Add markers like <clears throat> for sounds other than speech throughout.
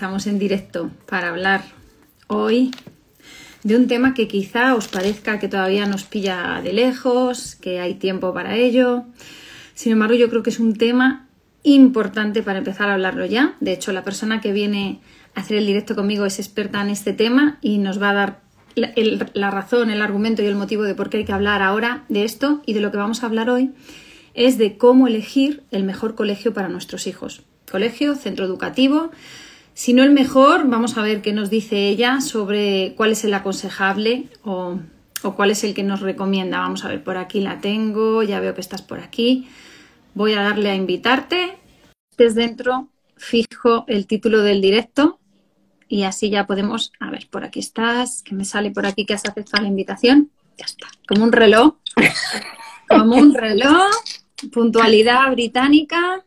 estamos en directo para hablar hoy de un tema que quizá os parezca que todavía nos pilla de lejos, que hay tiempo para ello. Sin embargo, yo creo que es un tema importante para empezar a hablarlo ya. De hecho, la persona que viene a hacer el directo conmigo es experta en este tema y nos va a dar la, razón, el argumento y el motivo de por qué hay que hablar ahora de esto y de lo que vamos a hablar hoy es de cómo elegir el mejor colegio para nuestros hijos. Colegio, centro educativo, si no el mejor, vamos a ver qué nos dice ella sobre cuál es el aconsejable o, o cuál es el que nos recomienda. Vamos a ver, por aquí la tengo, ya veo que estás por aquí. Voy a darle a invitarte. Estés dentro, fijo el título del directo y así ya podemos. A ver, por aquí estás, que me sale por aquí que has aceptado la invitación. Ya está, como un reloj. Como un reloj. Puntualidad británica.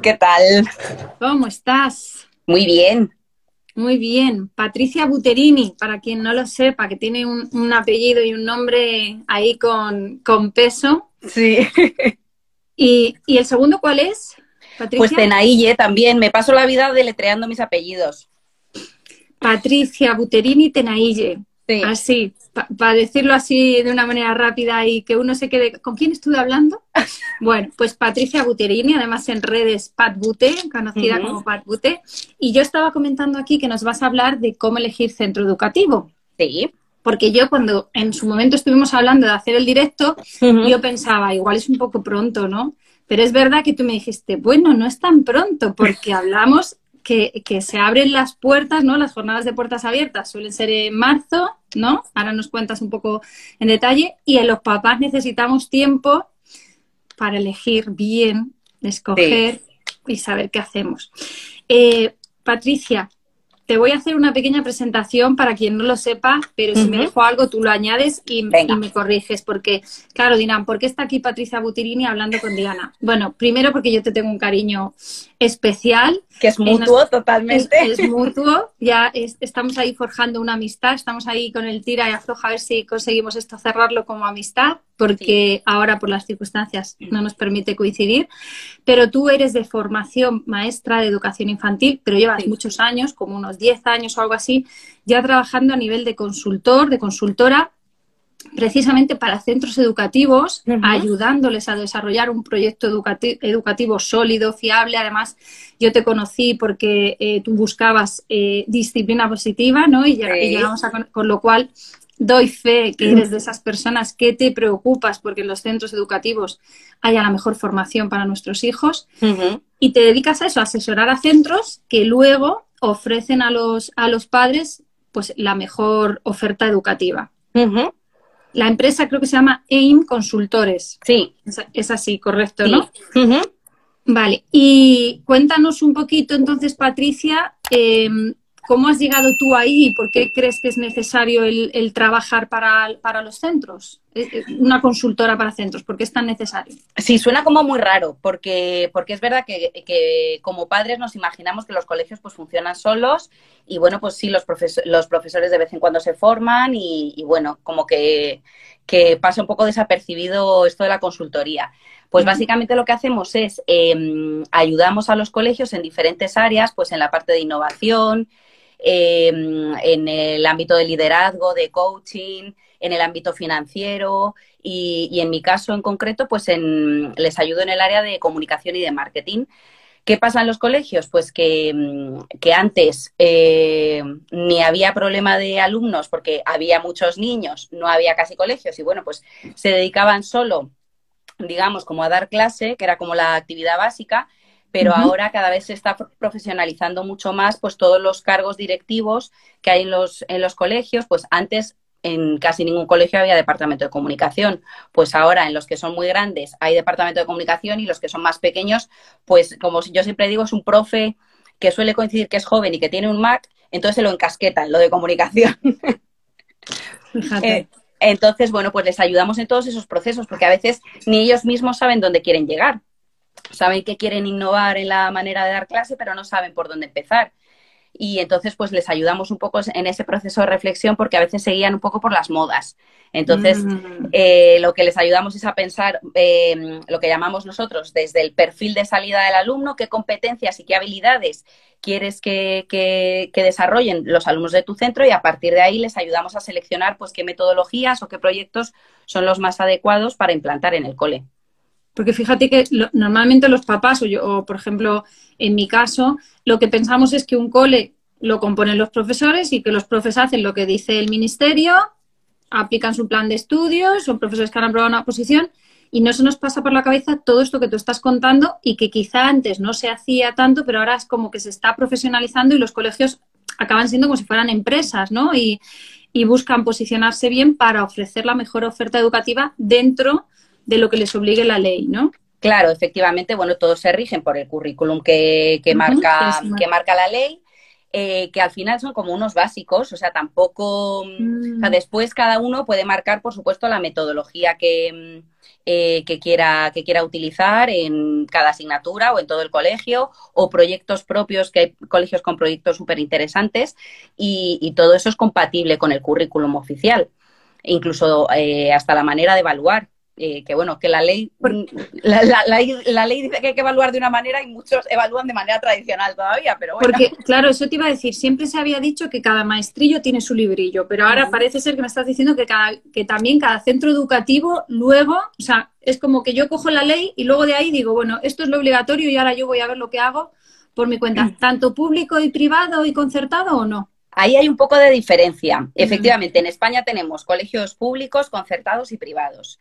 ¿Qué tal? ¿Cómo estás? Muy bien. Muy bien. Patricia Buterini, para quien no lo sepa, que tiene un, un apellido y un nombre ahí con, con peso. Sí. <laughs> ¿Y, ¿Y, el segundo cuál es? Patricia? Pues Tenaille también. Me paso la vida deletreando mis apellidos. Patricia Buterini Tenaille. Sí. Así, para pa decirlo así de una manera rápida y que uno se quede. ¿Con quién estuve hablando? <laughs> Bueno, pues Patricia Buterini, además en redes Pat Bute, conocida uh -huh. como Pat Bute. Y yo estaba comentando aquí que nos vas a hablar de cómo elegir centro educativo. Sí. Porque yo cuando en su momento estuvimos hablando de hacer el directo, uh -huh. yo pensaba, igual es un poco pronto, ¿no? Pero es verdad que tú me dijiste, bueno, no es tan pronto, porque hablamos que, que, se abren las puertas, ¿no? Las jornadas de puertas abiertas suelen ser en marzo, ¿no? Ahora nos cuentas un poco en detalle. Y en los papás necesitamos tiempo para elegir bien, escoger sí. y saber qué hacemos. Eh, Patricia, te voy a hacer una pequeña presentación para quien no lo sepa, pero uh -huh. si me dejo algo tú lo añades y, y, me corriges, porque, claro, dirán, ¿por qué está aquí Patricia Butirini hablando con Diana? Bueno, primero porque yo te tengo un cariño especial. Que es mutuo, nos, totalmente. Es, es mutuo, ya es, estamos ahí forjando una amistad, estamos ahí con el tira y afloja a ver si conseguimos esto cerrarlo como amistad, porque sí. ahora por las circunstancias no nos permite coincidir. Pero tú eres de formación maestra de educación infantil, pero llevas sí. muchos años, como unos 10 años o algo así, ya trabajando a nivel de consultor, de consultora, precisamente para centros educativos, uh -huh. ayudándoles a desarrollar un proyecto educativo, educativo, sólido, fiable. Además, yo te conocí porque eh, tú buscabas eh, disciplina positiva, ¿no? Y, ya, sí. y llegamos a, con, con, lo cual doy fe que eres de esas personas que te preocupas porque en los centros educativos haya la mejor formación para nuestros hijos uh -huh. y te dedicas a eso, a asesorar a centros que luego ofrecen a los, a los padres pues la mejor oferta educativa. Uh -huh. La empresa creo que se llama AIM Consultores. Sí. Es, es así, correcto, sí. ¿no? Uh -huh. Vale. Y cuéntanos un poquito entonces, Patricia, eh, ¿cómo has llegado tú ahí y por qué crees que es necesario el, el trabajar para, para, los centros? Eh, eh, una consultora para centros, ¿por qué es tan necesario? Sí, suena como muy raro, porque, porque es verdad que, que como padres nos imaginamos que los colegios pues funcionan solos y bueno, pues sí, los, profes los profesores de vez en cuando se forman y, y bueno, como que, que pasa un poco desapercibido esto de la consultoría. Pues básicamente lo que hacemos es eh, ayudamos a los colegios en diferentes áreas, pues en la parte de innovación, eh, en el ámbito de liderazgo, de coaching, en el ámbito financiero y, y, en mi caso en concreto, pues en, les ayudo en el área de comunicación y de marketing. ¿Qué pasa en los colegios? Pues que, que antes eh, ni había problema de alumnos porque había muchos niños, no había casi colegios y bueno, pues se dedicaban solo digamos, como a dar clase, que era como la actividad básica, pero uh -huh. ahora cada vez se está profesionalizando mucho más pues todos los cargos directivos que hay en los, en los colegios, pues antes en casi ningún colegio había departamento de comunicación, pues ahora en los que son muy grandes hay departamento de comunicación y los que son más pequeños, pues como yo siempre digo, es un profe que suele coincidir que es joven y que tiene un Mac, entonces se lo encasquetan, lo de comunicación. <laughs> Fíjate. Eh, entonces, bueno, pues les ayudamos en todos esos procesos, porque a veces ni ellos mismos saben dónde quieren llegar. Saben que quieren innovar en la manera de dar clase, pero no saben por dónde empezar. y entonces pues les ayudamos un poco en ese proceso de reflexión porque a veces seguían un poco por las modas. Entonces, mm. eh, lo que les ayudamos es a pensar em, lo que llamamos nosotros desde el perfil de salida del alumno, qué competencias y qué habilidades quieres que, que, desarrollen los alumnos de tu centro y a partir de ahí les ayudamos a seleccionar pues qué metodologías o qué proyectos son los más adecuados para implantar en el cole. Porque fíjate que normalmente los papás, o, yo, o por ejemplo en mi caso, lo que pensamos es que un cole lo componen los profesores y que los profesores hacen lo que dice el ministerio, aplican su plan de estudios, son profesores que han aprobado una posición y no se nos pasa por la cabeza todo esto que tú estás contando y que quizá antes no se hacía tanto, pero ahora es como que se está profesionalizando y los colegios acaban siendo como si fueran empresas, ¿no? Y, y buscan posicionarse bien para ofrecer la mejor oferta educativa dentro de lo que les obligue la ley, ¿no? Claro, efectivamente, bueno, todos se rigen por el currículum que, que marca, que marca la ley. Eh, que al final son como unos básicos, o sea, tampoco, mm. después cada uno puede marcar, por supuesto, la metodología que, mm, eh, que, quiera, que quiera utilizar en cada asignatura o en todo el colegio, o proyectos propios, que hay colegios con proyectos súper interesantes, y, y, todo eso es compatible con el currículum oficial, incluso eh, hasta la manera de evaluar. Eh, que bueno, que la ley, la, la, ley dice que hay que evaluar de una manera y muchos evalúan de manera tradicional todavía, pero bueno. Porque, claro, eso te iba a decir, siempre se había dicho que cada maestrillo tiene su librillo, pero ahora parece ser que me estás diciendo que, cada, que también cada centro educativo luego, o sea, es como que yo cojo la ley y luego de ahí digo, bueno, esto es lo obligatorio y ahora yo voy a ver lo que hago por mi cuenta, mm. tanto público y privado y concertado o no. Ahí hay un poco de diferencia. Efectivamente, en España tenemos colegios públicos, concertados y privados.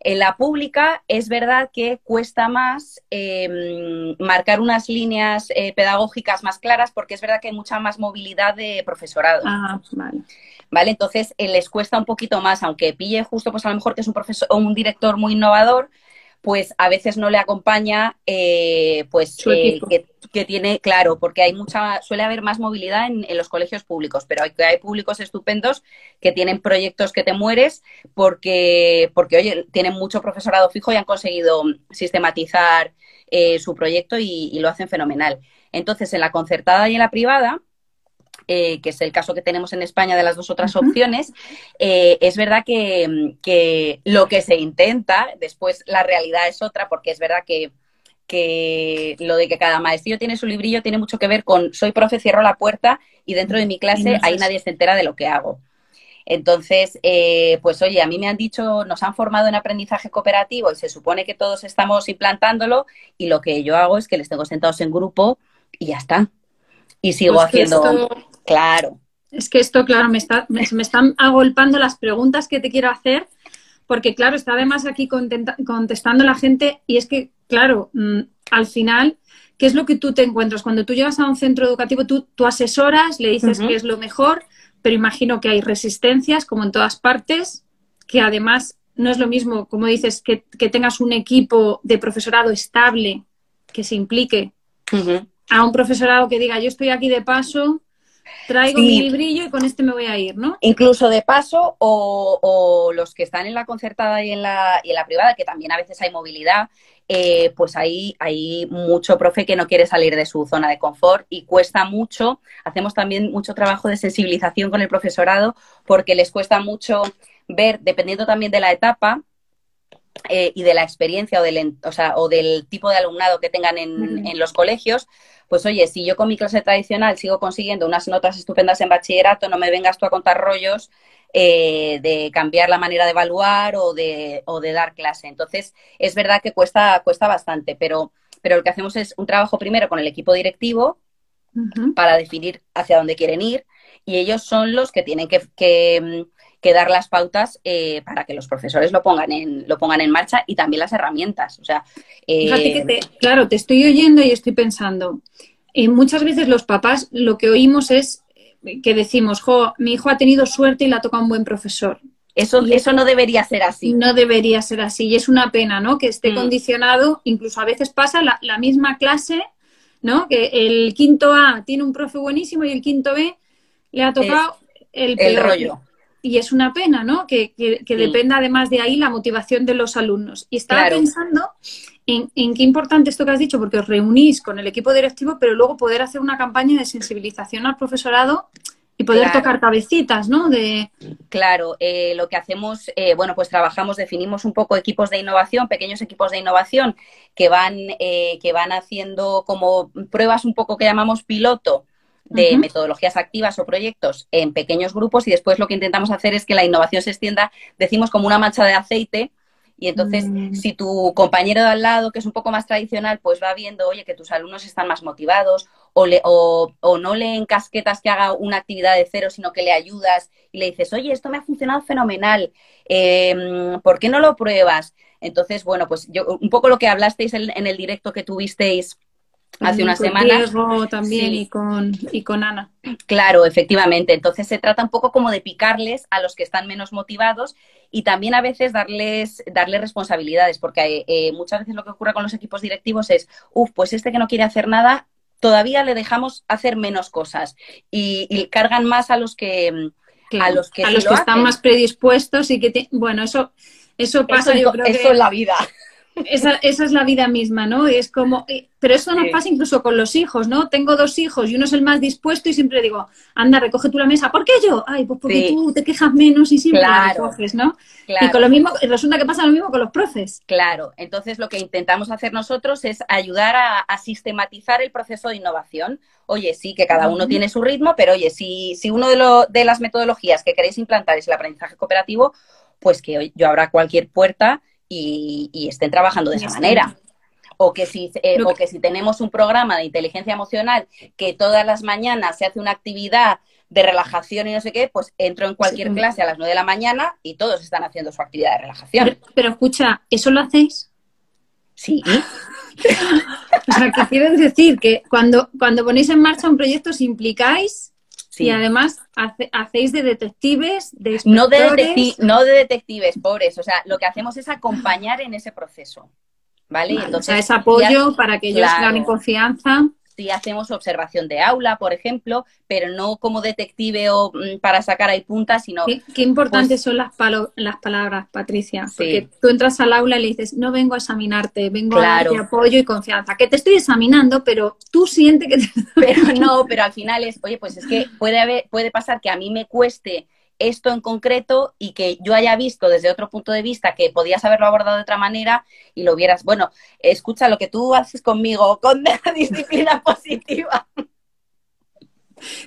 En la pública es verdad que cuesta más em, marcar unas líneas eh, pedagógicas más claras porque es verdad que hay mucha más movilidad de profesorado. Ah, vale. ¿Vale? Entonces eh, les cuesta un poquito más, aunque pille justo, pues a lo mejor que es un profesor o un director muy innovador, pues a veces no le acompaña eh, pues que, que, tiene, claro, porque hay mucha, suele haber más movilidad en, los colegios públicos, pero hay, hay, públicos estupendos que tienen proyectos que te mueres porque, porque oye, tienen mucho profesorado fijo y han conseguido sistematizar eh, su proyecto y lo hacen fenomenal. Entonces, en la concertada y en la privada, eh, que es el caso que tenemos en España de las dos otras opciones, eh, es verdad que, lo que se intenta, después la realidad es otra, porque es verdad que, lo de que cada maestrillo tiene su librillo tiene mucho que ver con soy profe, cierro la puerta y dentro de mi clase ahí nadie se entera de lo que hago. Entonces, eh, pues oye, a mí me han dicho, nos han formado en aprendizaje cooperativo y se supone que todos estamos implantándolo y lo que yo hago es que les tengo sentados en grupo y ya está. Y sigo pues haciendo... Claro. Es que esto, claro, me, está, me, están agolpando las preguntas que te quiero hacer, porque, claro, está además aquí contestando la gente y es que, claro, mm, al final, ¿qué es lo que tú te encuentras? Cuando tú llegas a un centro educativo, tú, tú asesoras, le dices que es lo mejor, pero imagino que hay resistencias, como en todas partes, que además no es lo mismo, como dices, que, tengas un equipo de profesorado estable que se implique a un profesorado que diga, yo estoy aquí de paso, Traigo mi librillo y con este me voy a ir, ¿no? Incluso de paso, o, los que están en la concertada y en la, y en la privada, que también a veces hay movilidad, eh, pues ahí hay mucho profe que no quiere salir de su zona de confort y cuesta mucho. Hacemos también mucho trabajo de sensibilización con el profesorado porque les cuesta mucho ver, dependiendo también de la etapa, eh, y de la experiencia o del, o, sea, o del tipo de alumnado que tengan en, en, los colegios, pues oye, si yo con mi clase tradicional sigo consiguiendo unas notas estupendas en bachillerato, no me vengas tú a contar rollos eh, de cambiar la manera de evaluar o de, o de dar clase. Entonces, es verdad que cuesta, cuesta bastante, pero, pero lo que hacemos es un trabajo primero con el equipo directivo para definir hacia dónde quieren ir y ellos son los que tienen que, que que dar las pautas eh, para que los profesores lo pongan en lo pongan en marcha y también las herramientas. O sea, Fíjate que eh, claro, te estoy oyendo y estoy pensando. Eh, muchas veces los papás lo que oímos es que decimos, jo, mi hijo ha tenido suerte y le ha tocado un buen profesor. Eso, eso no debería ser así. No debería ser así. Y es una pena, ¿no? Que esté mm. condicionado. Incluso a veces pasa la, la, misma clase, ¿no? Que el quinto A tiene un profe buenísimo y el quinto B le ha tocado el, el rollo y es una pena, ¿no? Que, que, dependa además de ahí la motivación de los alumnos. Y estaba pensando en, qué importante esto que has dicho, porque os reunís con el equipo directivo, pero luego poder hacer una campaña de sensibilización al profesorado y poder tocar cabecitas, ¿no? De... Claro, eh, lo que hacemos, eh, bueno, pues trabajamos, definimos un poco equipos de innovación, pequeños equipos de innovación que van, eh, que van haciendo como pruebas un poco que llamamos piloto de metodologías activas o proyectos en pequeños grupos y después lo que intentamos hacer es que la innovación se extienda, decimos como una mancha de aceite, y entonces, mm. si tu compañero de al lado, que es un poco más tradicional, pues va viendo, oye, que tus alumnos están más motivados o, le, o, o no le encasquetas que haga una actividad de cero, sino que le ayudas y le dices, oye, esto me ha funcionado fenomenal, eh, ¿por qué no lo pruebas? Entonces, bueno, pues yo un poco lo que hablasteis en el directo que tuvisteis hace unas semanas. también y, con, y con Ana. Claro, efectivamente. Entonces se trata un poco como de picarles a los que están menos motivados y también a veces darles, darles responsabilidades, porque eh, muchas veces lo que ocurre con los equipos directivos es, uff, pues este que no quiere hacer nada, todavía le dejamos hacer menos cosas y, cargan más a los que... a los que, a los que están más predispuestos y que, bueno, eso, eso pasa, yo creo eso en la vida. Esa, esa, es la vida misma, ¿no? Es como, eh, pero eso nos pasa incluso con los hijos, ¿no? Tengo dos hijos y uno es el más dispuesto y siempre digo, anda, recoge tú la mesa. ¿Por qué yo? Ay, pues porque tú te quejas menos y siempre la recoges, ¿no? Y con lo mismo, resulta que pasa lo mismo con los profes. Claro, entonces lo que intentamos hacer nosotros es ayudar a, sistematizar el proceso de innovación. Oye, sí, que cada uno tiene su ritmo, pero oye, si, si uno de, lo, de las metodologías que queréis implantar es el aprendizaje cooperativo, pues que yo abra cualquier puerta y, estén trabajando de esa manera. O que, si, eh, o que si tenemos un programa de inteligencia emocional que todas las mañanas se hace una actividad de relajación y no sé qué, pues entro en cualquier clase a las 9 de la mañana y todos están haciendo su actividad de relajación. Pero, escucha, ¿eso lo hacéis? Sí. <laughs> o sea, que quieres decir que cuando, cuando ponéis en marcha un proyecto os implicáis y además hacéis de detectives, de no de, no de detectives, pobres. O sea, lo que hacemos es acompañar en ese proceso. ¿Vale? Entonces, o sea, es apoyo para que ellos ganen confianza sí hacemos observación de aula, por ejemplo, pero no como detective o mm, para sacar ahí puntas, sino... Qué, importantes pues son las, las palabras, Patricia, porque tú entras al aula y le dices, no vengo a examinarte, vengo a darte apoyo y confianza, que te estoy examinando, pero tú sientes que te... Pero no, pero al final es, oye, pues es que puede, haber, puede pasar que a mí me cueste esto en concreto y que yo haya visto desde otro punto de vista que podías haberlo abordado de otra manera y lo hubieras, bueno, escucha lo que tú haces conmigo con <laughs> la disciplina positiva.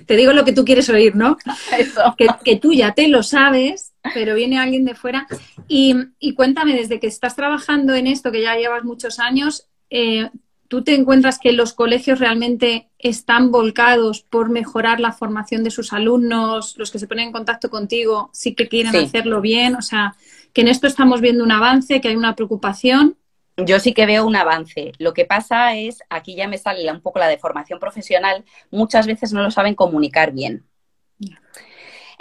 Te digo lo que tú quieres oír, ¿no? <laughs> Eso. Que, tú ya te lo sabes, pero viene alguien de fuera. Y, y, cuéntame, desde que estás trabajando en esto, que ya llevas muchos años, eh, ¿Tú te encuentras que los colegios realmente están volcados por mejorar la formación de sus alumnos, los que se ponen en contacto contigo, sí que quieren hacerlo bien? O sea, que en esto estamos viendo un avance, que hay una preocupación. Yo sí que veo un avance. Lo que pasa es, aquí ya me sale un poco la de formación profesional, muchas veces no lo saben comunicar bien.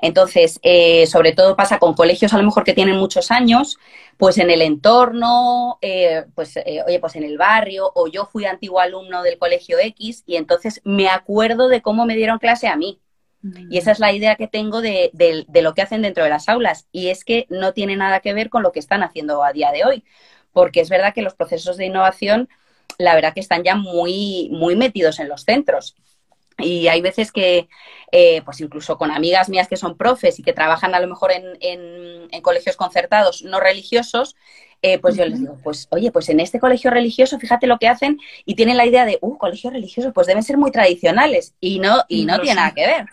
Entonces, eh, sobre todo pasa con colegios a lo mejor que tienen muchos años, pues en el entorno, eh, pues eh, oye, pues en el barrio, o yo fui antiguo alumno del colegio X y entonces me acuerdo de cómo me dieron clase a mí. Y esa es la idea que tengo de, de, lo que hacen dentro de las aulas. Y es que no tiene nada que ver con lo que están haciendo a día de hoy. Porque es verdad que los procesos de innovación, la verdad que están ya muy, muy metidos en los centros. Y hay veces que, eh, pues incluso con amigas mías que son profes y que trabajan a lo mejor en, en, colegios concertados no religiosos, eh, pues yo les digo, pues oye, pues en este colegio religioso, fíjate lo que hacen y tienen la idea de, uh, colegio religioso, pues deben ser muy tradicionales y no, y no, tiene nada que ver.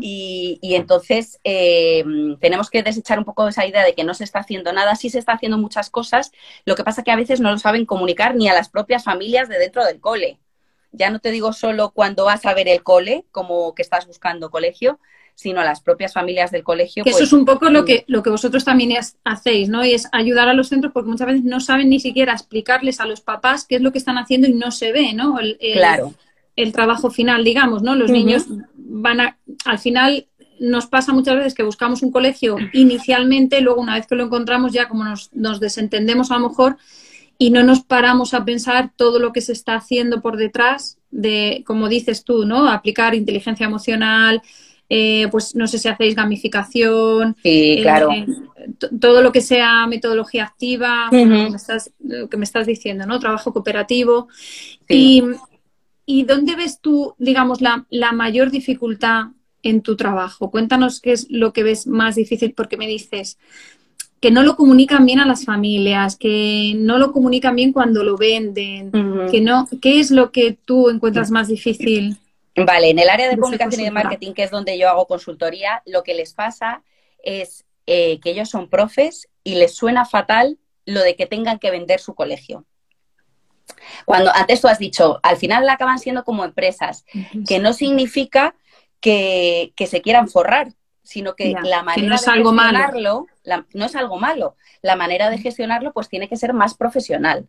y, y, entonces eh, tenemos que desechar un poco esa idea de que no se está haciendo nada, sí se está haciendo muchas cosas, lo que pasa que a veces no lo saben comunicar ni a las propias familias de dentro del cole. Ya no te digo solo cuando vas a ver el cole, como que estás buscando colegio, sino a las propias familias del colegio. Que eso pues, es un poco lo que, lo que vosotros también hacéis, ¿no? Y es ayudar a los centros porque muchas veces no saben ni siquiera explicarles a los papás qué es lo que están haciendo y no se ve, ¿no? El, claro. El trabajo final, digamos, ¿no? Los niños van a, al final nos pasa muchas veces que buscamos un colegio inicialmente, luego una vez que lo encontramos ya como nos, nos desentendemos a lo mejor y no nos paramos a pensar todo lo que se está haciendo por detrás de, como dices tú, ¿no? Aplicar inteligencia emocional, eh, pues no sé si hacéis gamificación, sí, claro. todo lo que sea metodología activa, lo que me estás diciendo, ¿no? Trabajo cooperativo. Y, ¿Y dónde ves tú, digamos, la, la mayor dificultad en tu trabajo? Cuéntanos qué es lo que ves más difícil, porque me dices que no lo comunican bien a las familias, que no lo comunican bien cuando lo venden, que no, ¿qué es lo que tú encuentras más difícil? Vale, en el área de comunicación y de marketing, que es donde yo hago consultoría, lo que les pasa es eh, que ellos son profes y les suena fatal lo de que tengan que vender su colegio. Cuando antes tú has dicho, al final acaban siendo como empresas, que no significa que, se quieran forrar, sino que la manera de gestionarlo no es algo malo. La manera de gestionarlo pues tiene que ser más profesional.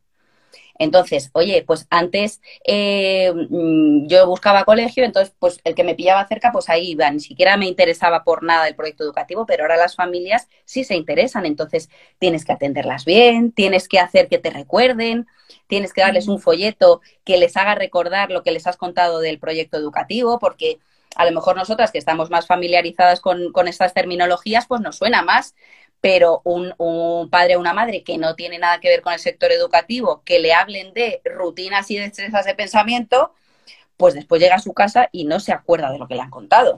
Entonces, oye, pues antes eh, mm, yo buscaba colegio, entonces pues el que me pillaba cerca, pues ahí iba, ni siquiera me interesaba por nada el proyecto educativo, pero ahora las familias sí se interesan, entonces tienes que atenderlas bien, tienes que hacer que te recuerden, tienes que darles un folleto que les haga recordar lo que les has contado del proyecto educativo, porque a lo mejor nosotras que estamos más familiarizadas con, estas terminologías, pues nos suena más, pero un, padre o una madre que no tiene nada que ver con el sector educativo, que le hablen de rutinas y destrezas de pensamiento, pues después llega a su casa y no se acuerda de lo que le han contado.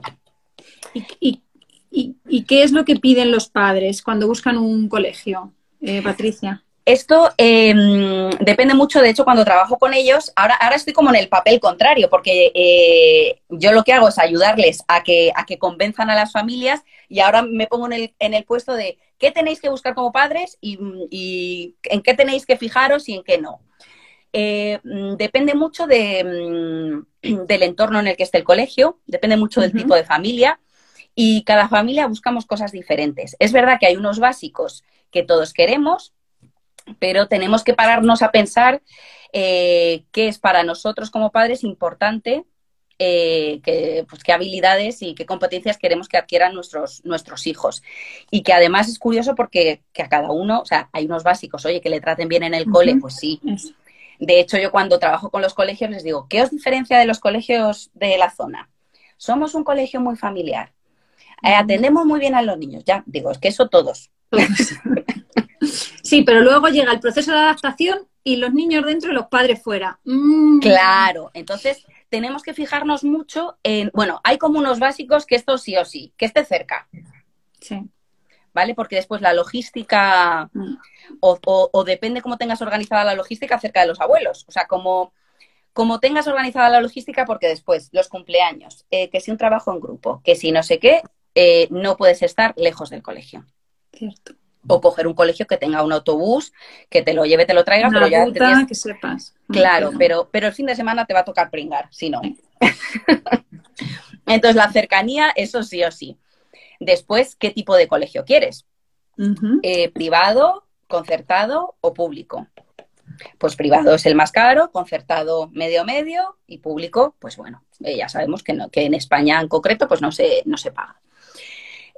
¿Y, y, qué es lo que piden los padres cuando buscan un colegio, eh, Patricia? Esto em, depende mucho, de hecho, cuando trabajo con ellos, ahora, ahora estoy como en el papel contrario, porque eh, yo lo que hago es ayudarles a que, a que convenzan a las familias y ahora me pongo en el, en el puesto de qué tenéis que buscar como padres y, en qué tenéis que fijaros y en qué no. Eh, mm, depende mucho de, mm, <clears throat> del entorno en el que esté el colegio, depende mucho del tipo de familia y cada familia buscamos cosas diferentes. Es verdad que hay unos básicos que todos queremos, pero tenemos que pararnos a pensar eh, qué es para nosotros como padres importante, eh, pues, qué habilidades y qué competencias queremos que adquieran nuestros, nuestros hijos. Y que además es curioso porque que a cada uno, o sea, hay unos básicos, oye, que le traten bien en el cole, pues sí. De hecho, yo cuando trabajo con los colegios les digo, ¿qué os diferencia de los colegios de la zona? Somos un colegio muy familiar. Eh, atendemos muy bien a los niños. Ya, digo, es que eso todos. <laughs> Sí, pero luego llega el proceso de adaptación y los niños dentro y los padres fuera. Mm. Claro, entonces tenemos que fijarnos mucho en, bueno, hay como unos básicos que esto sí o sí, que esté cerca. Sí. ¿Vale? Porque después la logística, mm. o, depende cómo tengas organizada la logística cerca de los abuelos. O sea, como, como tengas organizada la logística, porque después los cumpleaños, eh, que si un trabajo en grupo, que si no sé qué, eh, no puedes estar lejos del colegio. Cierto o coger un colegio que tenga un autobús, que te lo lleve, te lo traiga, pero ya ruta, que sepas. Claro, pero, pero el fin de semana te va a tocar pringar, si no. <laughs> Entonces, la cercanía, eso sí o sí. Después, ¿qué tipo de colegio quieres? Eh, ¿Privado, concertado o público? Pues privado es el más caro, concertado medio medio y público, pues bueno, eh, ya sabemos que, no, que en España en concreto pues no se, no se paga.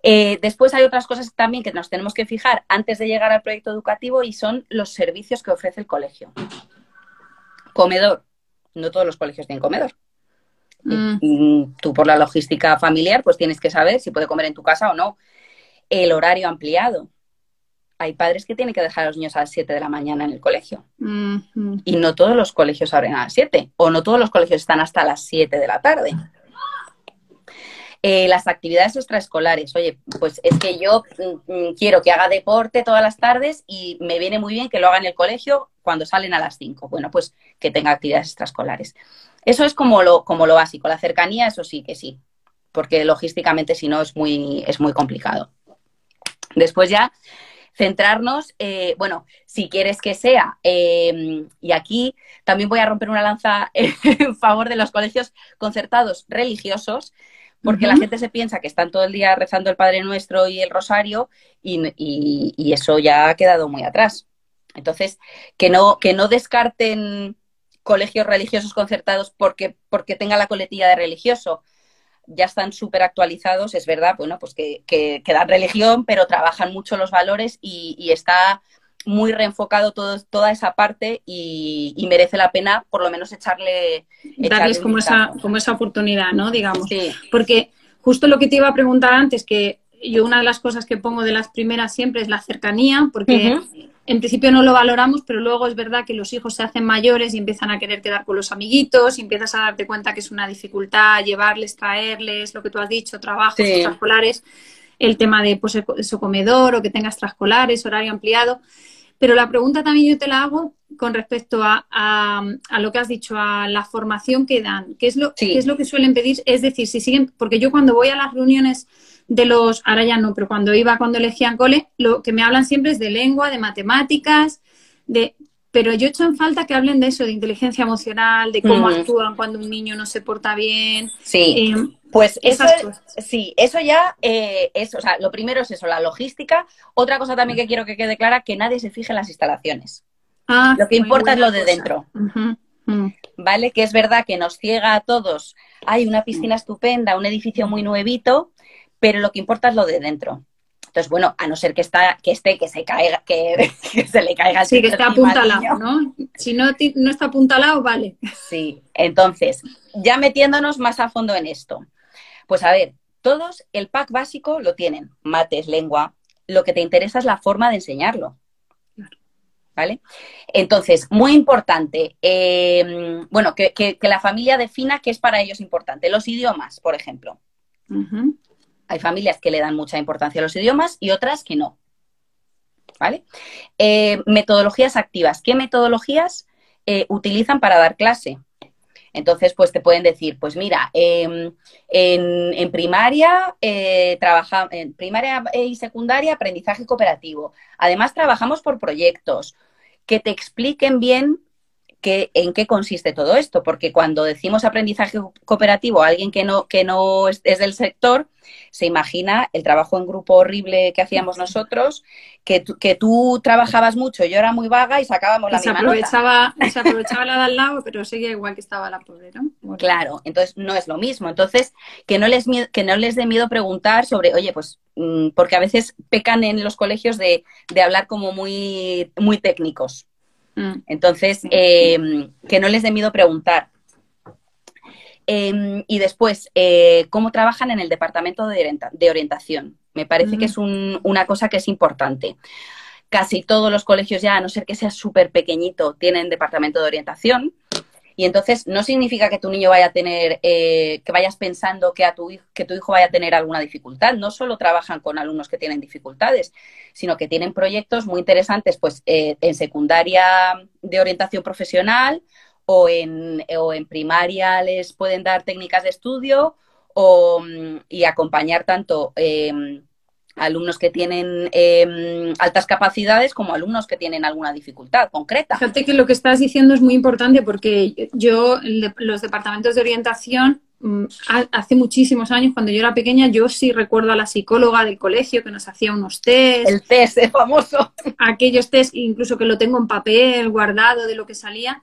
Eh, después hay otras cosas también que nos tenemos que fijar antes de llegar al proyecto educativo y son los servicios que ofrece el colegio. Comedor. No todos los colegios tienen comedor. Mm. Mm, tú por la logística familiar pues tienes que saber si puede comer en tu casa o no. El horario ampliado. Hay padres que tienen que dejar a los niños a las 7 de la mañana en el colegio. Mm-hmm. Y no todos los colegios abren a las 7 o no todos los colegios están hasta las 7 de la tarde. Eh, las actividades extraescolares. Oye, pues es que yo mm, mm, quiero que haga deporte todas las tardes y me viene muy bien que lo haga en el colegio cuando salen a las 5. Bueno, pues que tenga actividades extraescolares. Eso es como lo, como lo básico. La cercanía, eso sí que sí, porque logísticamente si no es muy, es muy complicado. Después ya centrarnos, eh, bueno, si quieres que sea, em, y aquí también voy a romper una lanza <laughs> en favor de los colegios concertados religiosos, porque la gente se piensa que están todo el día rezando el Padre Nuestro y el Rosario y, eso ya ha quedado muy atrás. Entonces, que no, que no descarten colegios religiosos concertados porque, porque tenga la coletilla de religioso. Ya están súper actualizados, es verdad, bueno, pues que, que, dan religión, pero trabajan mucho los valores y, y está muy reenfocado todo, toda esa parte y, merece la pena por lo menos echarle... Darles como esa, como esa oportunidad, ¿no? Digamos. Porque justo lo que te iba a preguntar antes, que yo una de las cosas que pongo de las primeras siempre es la cercanía, porque en principio no lo valoramos, pero luego es verdad que los hijos se hacen mayores y empiezan a querer quedar con los amiguitos y empiezas a darte cuenta que es una dificultad llevarles, traerles, lo que tú has dicho, trabajos extraescolares, el tema de pues, eso comedor o que tengas extraescolares, horario ampliado. Pero la pregunta también yo te la hago con respecto a, a, lo que has dicho, a la formación que dan. ¿Qué es, lo, ¿Qué es lo que suelen pedir? Es decir, si siguen, porque yo cuando voy a las reuniones de los, ahora ya no, pero cuando iba, cuando elegían cole, lo que me hablan siempre es de lengua, de matemáticas, de, pero yo he hecho en falta que hablen de eso, de inteligencia emocional, de cómo actúan cuando un niño no se porta bien. Sí. Eh, pues eso, sí, eso ya eh, es, o sea, lo primero es eso, la logística. Otra cosa también que quiero que quede clara, que nadie se fije en las instalaciones. Ah, lo que importa es lo de dentro. Mm. ¿Vale? Que es verdad que nos ciega a todos. Hay una piscina estupenda, un edificio muy nuevito, pero lo que importa es lo de dentro. Entonces, bueno, a no ser que está, que esté, que se caiga, que, <laughs> se le caiga Sí, que esté apuntalado, ¿no? Si no, no está apuntalado, vale. Sí, entonces, ya metiéndonos más a fondo en esto. Pues a ver, todos el pack básico lo tienen, mates, lengua. Lo que te interesa es la forma de enseñarlo. ¿Vale? Entonces, muy importante, em, bueno, que, la familia defina qué es para ellos importante. Los idiomas, por ejemplo. Hay familias que le dan mucha importancia a los idiomas y otras que no. ¿Vale? Eh, metodologías activas. ¿Qué metodologías eh, utilizan para dar clase? Entonces, pues te pueden decir, pues mira, em, en, primaria eh, en primaria y secundaria aprendizaje cooperativo. Además, trabajamos por proyectos que te expliquen bien en qué consiste todo esto, porque cuando decimos aprendizaje cooperativo a alguien que no, que no es, del sector, se imagina el trabajo en grupo horrible que hacíamos nosotros, que, que tú trabajabas mucho, yo era muy vaga y sacábamos la se aprovechaba, Se aprovechaba la de al lado, pero seguía igual que estaba la pobre, ¿no? Claro, entonces no es lo mismo. Entonces, que no les, que no les dé miedo preguntar sobre, oye, pues, mm, porque a veces pecan en los colegios de, de hablar como muy, muy técnicos. Mm. Entonces, em, que no les dé miedo preguntar. Em, y después, eh, cómo trabajan en el departamento de, orientación. Me parece que es una cosa que es importante. Casi todos los colegios ya, a no ser que sea súper pequeñito, tienen departamento de orientación. Y entonces no significa que tu niño vaya a tener, eh, que vayas pensando que, a tu, que tu hijo vaya a tener alguna dificultad. No solo trabajan con alumnos que tienen dificultades, sino que tienen proyectos muy interesantes pues, eh, en secundaria de orientación profesional o en, o en primaria les pueden dar técnicas de estudio o, y acompañar tanto em, alumnos que tienen em, altas capacidades como alumnos que tienen alguna dificultad concreta. Fíjate que lo que estás diciendo es muy importante porque yo, los departamentos de orientación, mm, hace muchísimos años, cuando yo era pequeña, yo sí recuerdo a la psicóloga del colegio que nos hacía unos test. El test, es famoso. Aquellos test, incluso que lo tengo en papel guardado de lo que salía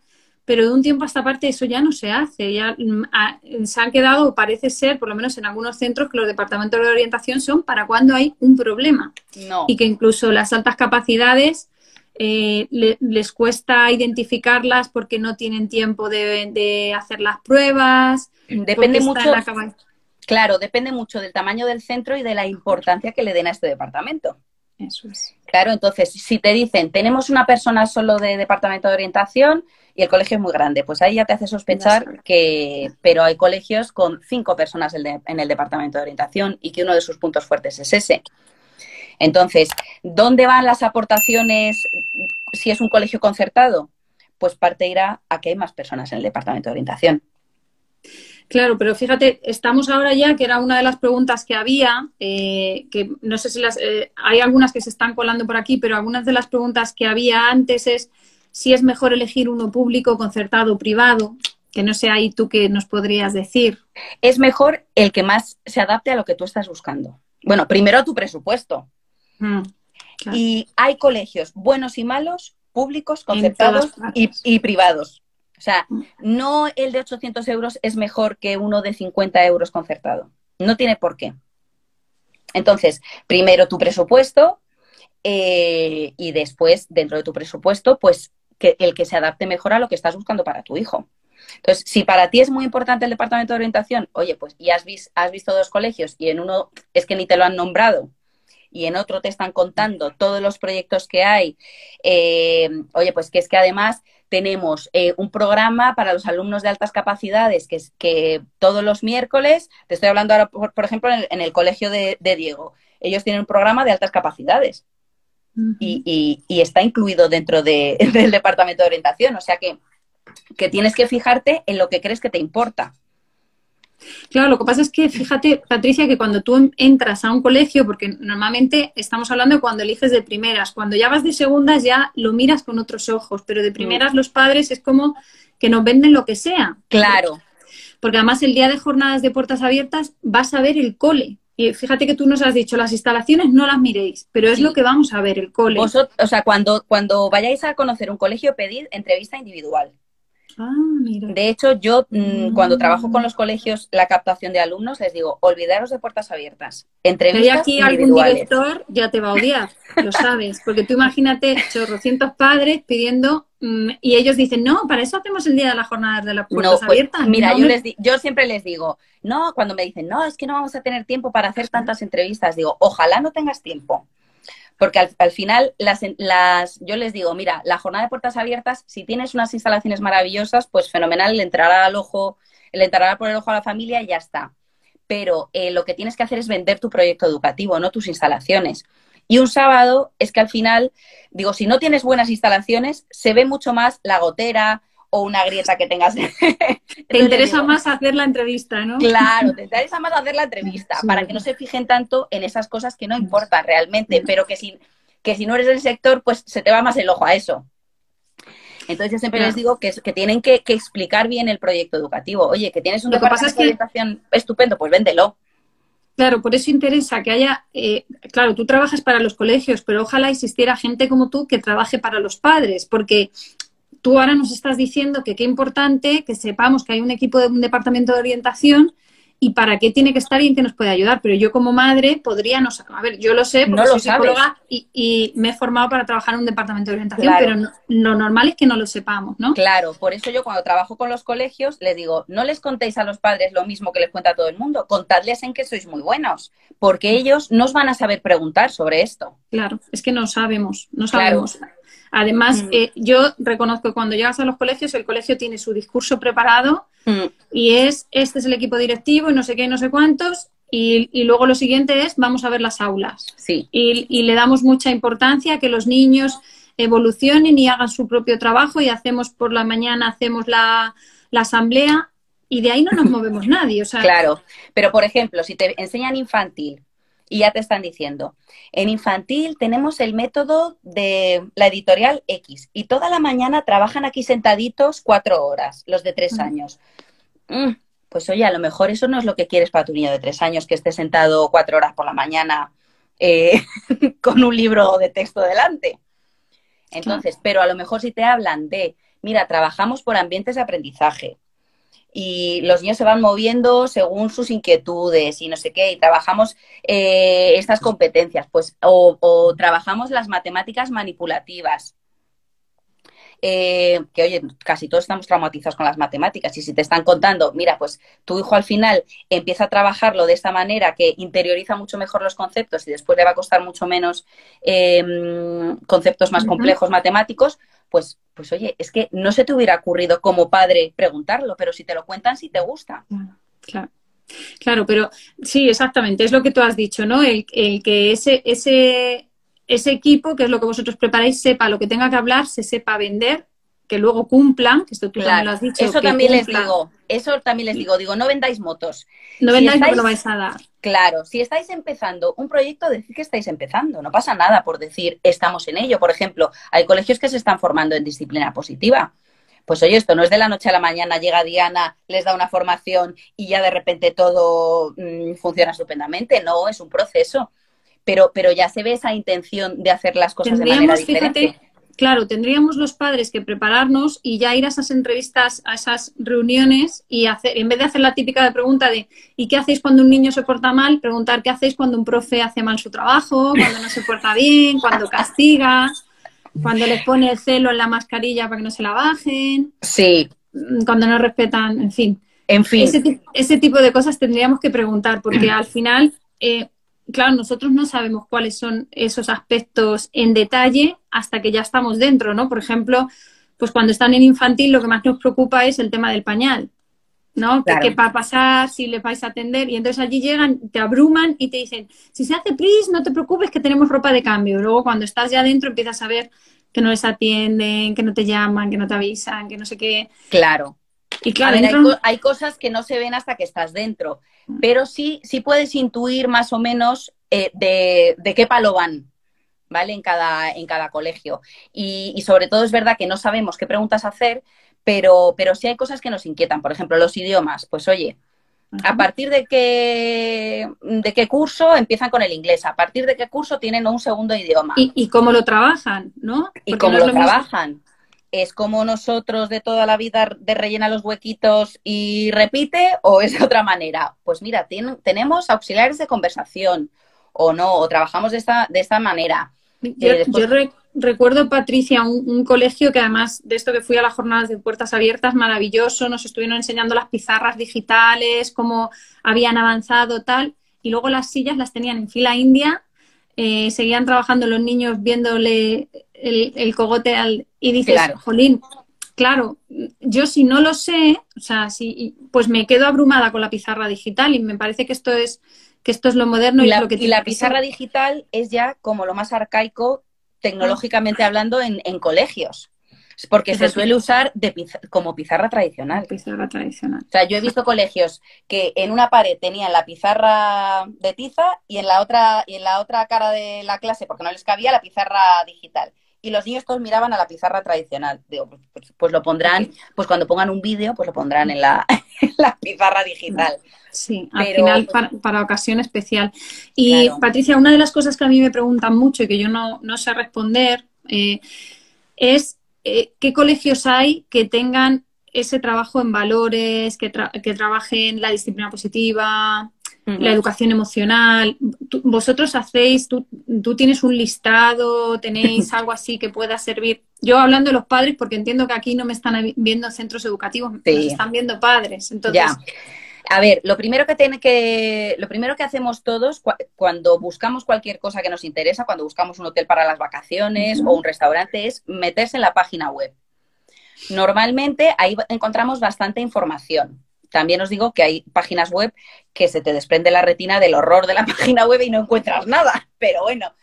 pero de un tiempo a esta parte eso ya no se hace. Ya mm, se han quedado, parece ser, por lo menos en algunos centros, que los departamentos de orientación son para cuando hay un problema. Y que incluso las altas capacidades eh, les cuesta identificarlas porque no tienen tiempo de, hacer las pruebas. Depende mucho. Claro, depende mucho del tamaño del centro y de la importancia que le den a este departamento. Eso es. Claro, entonces, si te dicen, tenemos una persona solo de departamento de orientación y el colegio es muy grande, pues ahí ya te hace sospechar que, pero hay colegios con cinco personas en el departamento de orientación y que uno de sus puntos fuertes es ese. Entonces, ¿dónde van las aportaciones si es un colegio concertado? Pues parte irá a que hay más personas en el departamento de orientación. Claro, pero fíjate, estamos ahora ya, que era una de las preguntas que había, eh, que no sé si las, eh, hay algunas que se están colando por aquí, pero algunas de las preguntas que había antes es si es mejor elegir uno público, concertado o privado, que no sé ahí tú qué nos podrías decir. Es mejor el que más se adapte a lo que tú estás buscando. Bueno, primero a tu presupuesto. Mm, y hay colegios buenos y malos, públicos, concertados y privados. O sea, no el de 800 euros es mejor que uno de 50 euros concertado. No tiene por qué. Entonces, primero tu presupuesto eh, y después, dentro de tu presupuesto, pues que el que se adapte mejor a lo que estás buscando para tu hijo. Entonces, si para ti es muy importante el departamento de orientación, oye, pues y has, has visto dos colegios y en uno es que ni te lo han nombrado y en otro te están contando todos los proyectos que hay, eh, oye, pues que es que además tenemos eh, un programa para los alumnos de altas capacidades que es que todos los miércoles, te estoy hablando ahora, por, ejemplo, en el, colegio de, Diego, ellos tienen un programa de altas capacidades y, está incluido dentro <laughs> del departamento de orientación, o sea que, que tienes que fijarte en lo que crees que te importa. Claro, lo que pasa es que fíjate, Patricia, que cuando tú entras a un colegio, porque normalmente estamos hablando de cuando eliges de primeras, cuando ya vas de segundas ya lo miras con otros ojos, pero de primeras los padres es como que nos venden lo que sea. Claro. Porque además el día de jornadas de puertas abiertas vas a ver el cole. Y fíjate que tú nos has dicho, las instalaciones no las miréis, pero es lo que vamos a ver, el cole. o sea, cuando, cuando vayáis a conocer un colegio, pedid entrevista individual. Ah, de hecho, yo mm, cuando trabajo con los colegios la captación de alumnos, les digo, olvidaros de puertas abiertas. Entrevistas aquí algún director ya te va a odiar, lo sabes, porque tú imagínate chorrocientos padres pidiendo mm, y ellos dicen, no, para eso hacemos el día de la jornada de las puertas pues, abiertas. Mira, yo, les yo siempre les digo, no, cuando me dicen, no, es que no vamos a tener tiempo para hacer tantas entrevistas, digo, ojalá no tengas tiempo. Porque al, final, las, las, yo les digo, mira, la jornada de puertas abiertas, si tienes unas instalaciones maravillosas, pues fenomenal, le entrará al ojo, le entrará por el ojo a la familia y ya está. Pero eh, lo que tienes que hacer es vender tu proyecto educativo, no tus instalaciones. Y un sábado es que al final, digo, si no tienes buenas instalaciones, se ve mucho más la gotera, o una grieta que tengas. <laughs> te interesa más hacer la entrevista, ¿no? Claro, te <laughs> interesa más hacer la entrevista, para que no se fijen tanto en esas cosas que no importan realmente, pero que si, que si no eres del sector, pues se te va más el ojo a eso. Entonces yo siempre les digo que, que tienen que, explicar bien el proyecto educativo. Oye, que tienes un Lo de orientación estupendo, pues véndelo. Claro, por eso interesa que haya, eh, claro, tú trabajas para los colegios, pero ojalá existiera gente como tú que trabaje para los padres, porque tú ahora nos estás diciendo que qué importante que sepamos que hay un equipo de un departamento de orientación y para qué tiene que estar y en qué nos puede ayudar. Pero yo como madre podría no A ver, yo lo sé porque soy psicóloga y, me he formado para trabajar en un departamento de orientación, pero lo normal es que no lo sepamos, ¿no? Claro, por eso yo cuando trabajo con los colegios les digo, no les contéis a los padres lo mismo que les cuenta todo el mundo, contadles en que sois muy buenos, porque ellos nos van a saber preguntar sobre esto. Claro, es que no sabemos, no sabemos. Además, mm. eh, yo reconozco que cuando llegas a los colegios, el colegio tiene su discurso preparado mm. y es, este es el equipo directivo y no sé qué, no sé cuántos, y, luego lo siguiente es, vamos a ver las aulas. Sí. Y, le damos mucha importancia a que los niños evolucionen y hagan su propio trabajo y hacemos por la mañana, hacemos la, la asamblea y de ahí no nos movemos <laughs> nadie. O sea, claro, pero por ejemplo, si te enseñan infantil y ya te están diciendo. En infantil tenemos el método de la editorial X y toda la mañana trabajan aquí sentaditos cuatro horas, los de tres años. Mm, pues oye, a lo mejor eso no es lo que quieres para tu niño de tres años, que esté sentado cuatro horas por la mañana eh, <laughs> con un libro de texto delante. Entonces, pero a lo mejor si te hablan de, mira, trabajamos por ambientes de aprendizaje, y los niños se van moviendo según sus inquietudes y no sé qué, y trabajamos eh, estas competencias, pues, o, trabajamos las matemáticas manipulativas. Eh, que oye, casi todos estamos traumatizados con las matemáticas y si te están contando, mira, pues tu hijo al final empieza a trabajarlo de esta manera que interioriza mucho mejor los conceptos y después le va a costar mucho menos em, conceptos más complejos matemáticos, pues, pues oye, es que no se te hubiera ocurrido como padre preguntarlo, pero si te lo cuentan, si te gusta. Claro. Claro, pero sí, exactamente, es lo que tú has dicho, ¿no? El, el que ese, ese, ese equipo, que es lo que vosotros preparáis, sepa lo que tenga que hablar, se sepa vender que luego cumplan, que esto tú también lo has dicho. Eso también les digo, eso también les digo, digo, no vendáis motos. No vendáis lo vais a dar. Claro, si estáis empezando un proyecto, decir que estáis empezando, no pasa nada por decir estamos en ello. Por ejemplo, hay colegios que se están formando en disciplina positiva. Pues oye, esto no es de la noche a la mañana, llega Diana, les da una formación y ya de repente todo mm, funciona estupendamente. No, es un proceso. Pero, pero ya se ve esa intención de hacer las cosas de manera diferente. Claro, tendríamos los padres que prepararnos y ya ir a esas entrevistas, a esas reuniones y hacer, en vez de hacer la típica pregunta de ¿y qué hacéis cuando un niño se porta mal? Preguntar ¿qué hacéis cuando un profe hace mal su trabajo? Cuando no se porta bien, cuando castiga, cuando les pone el celo en la mascarilla para que no se la bajen. Sí, mm, cuando no respetan, en fin. En fin. Ese, tipo de cosas tendríamos que preguntar, porque al final, eh, claro, nosotros no sabemos cuáles son esos aspectos en detalle hasta que ya estamos dentro, ¿no? Por ejemplo, pues cuando están en infantil lo que más nos preocupa es el tema del pañal. ¿no? ¿Qué va a pasar? Si les vais a atender. Y entonces allí llegan, te abruman y te dicen, si se hace pris, no te preocupes que tenemos ropa de cambio. Luego cuando estás ya dentro empiezas a ver que no les atienden, que no te llaman, que no te avisan, que no sé qué. Claro. Y claro, hay, cosas que no se ven hasta que estás dentro, pero sí, sí puedes intuir más o menos eh, de, de, qué palo van, ¿vale? En cada, en cada colegio. Y, y, sobre todo es verdad que no sabemos qué preguntas hacer, pero, pero sí hay cosas que nos inquietan. Por ejemplo, los idiomas. Pues oye, ¿A partir de qué, de qué curso empiezan con el inglés? ¿A partir de qué curso tienen un segundo idioma? ¿Y, cómo lo trabajan? ¿no? ¿Y cómo lo, trabajan? ¿Es como nosotros de toda la vida de rellena los huequitos y repite o es de otra manera? Pues mira, tenemos auxiliares de conversación o no, o trabajamos de esta, de esta manera. Yo, eh, recuerdo, Patricia, un, colegio que además de esto que fui a las jornadas de puertas abiertas, maravilloso, nos estuvieron enseñando las pizarras digitales, cómo habían avanzado, tal, y luego las sillas las tenían en fila india, eh, seguían trabajando los niños viéndole el, cogote al, y dices, claro. jolín, claro, yo si no lo sé, o sea, si, pues me quedo abrumada con la pizarra digital y me parece que esto es que esto es lo moderno y, la, lo que y la pizarra digital es ya como lo más arcaico tecnológicamente hablando en, colegios. Porque se suele usar de como pizarra tradicional. Pizarra tradicional. O sea, yo he visto colegios que en una pared tenían la pizarra de tiza y en la otra, y en la otra cara de la clase, porque no les cabía, la pizarra digital y los niños todos miraban a la pizarra tradicional. Digo, pues, pues, pues lo pondrán, pues cuando pongan un vídeo, pues lo pondrán en la, <laughs> pizarra digital. Sí, al final para, ocasión especial. Y Patricia, una de las cosas que a mí me preguntan mucho y que yo no, sé responder eh, es eh, qué colegios hay que tengan ese trabajo en valores, que, que trabajen la disciplina positiva, la educación emocional. vosotros hacéis, tú, tienes un listado, tenéis <laughs> algo así que pueda servir. Yo hablando de los padres, porque entiendo que aquí no me están viendo centros educativos, me están viendo padres. Entonces, ya. A ver, lo primero que tiene que, lo primero que hacemos todos cuando buscamos cualquier cosa que nos interesa, cuando buscamos un hotel para las vacaciones o un restaurante, es meterse en la página web. Normalmente ahí encontramos bastante información también os digo que hay páginas web que se te desprende la retina del horror de la <laughs> página web y no encuentras nada, pero bueno.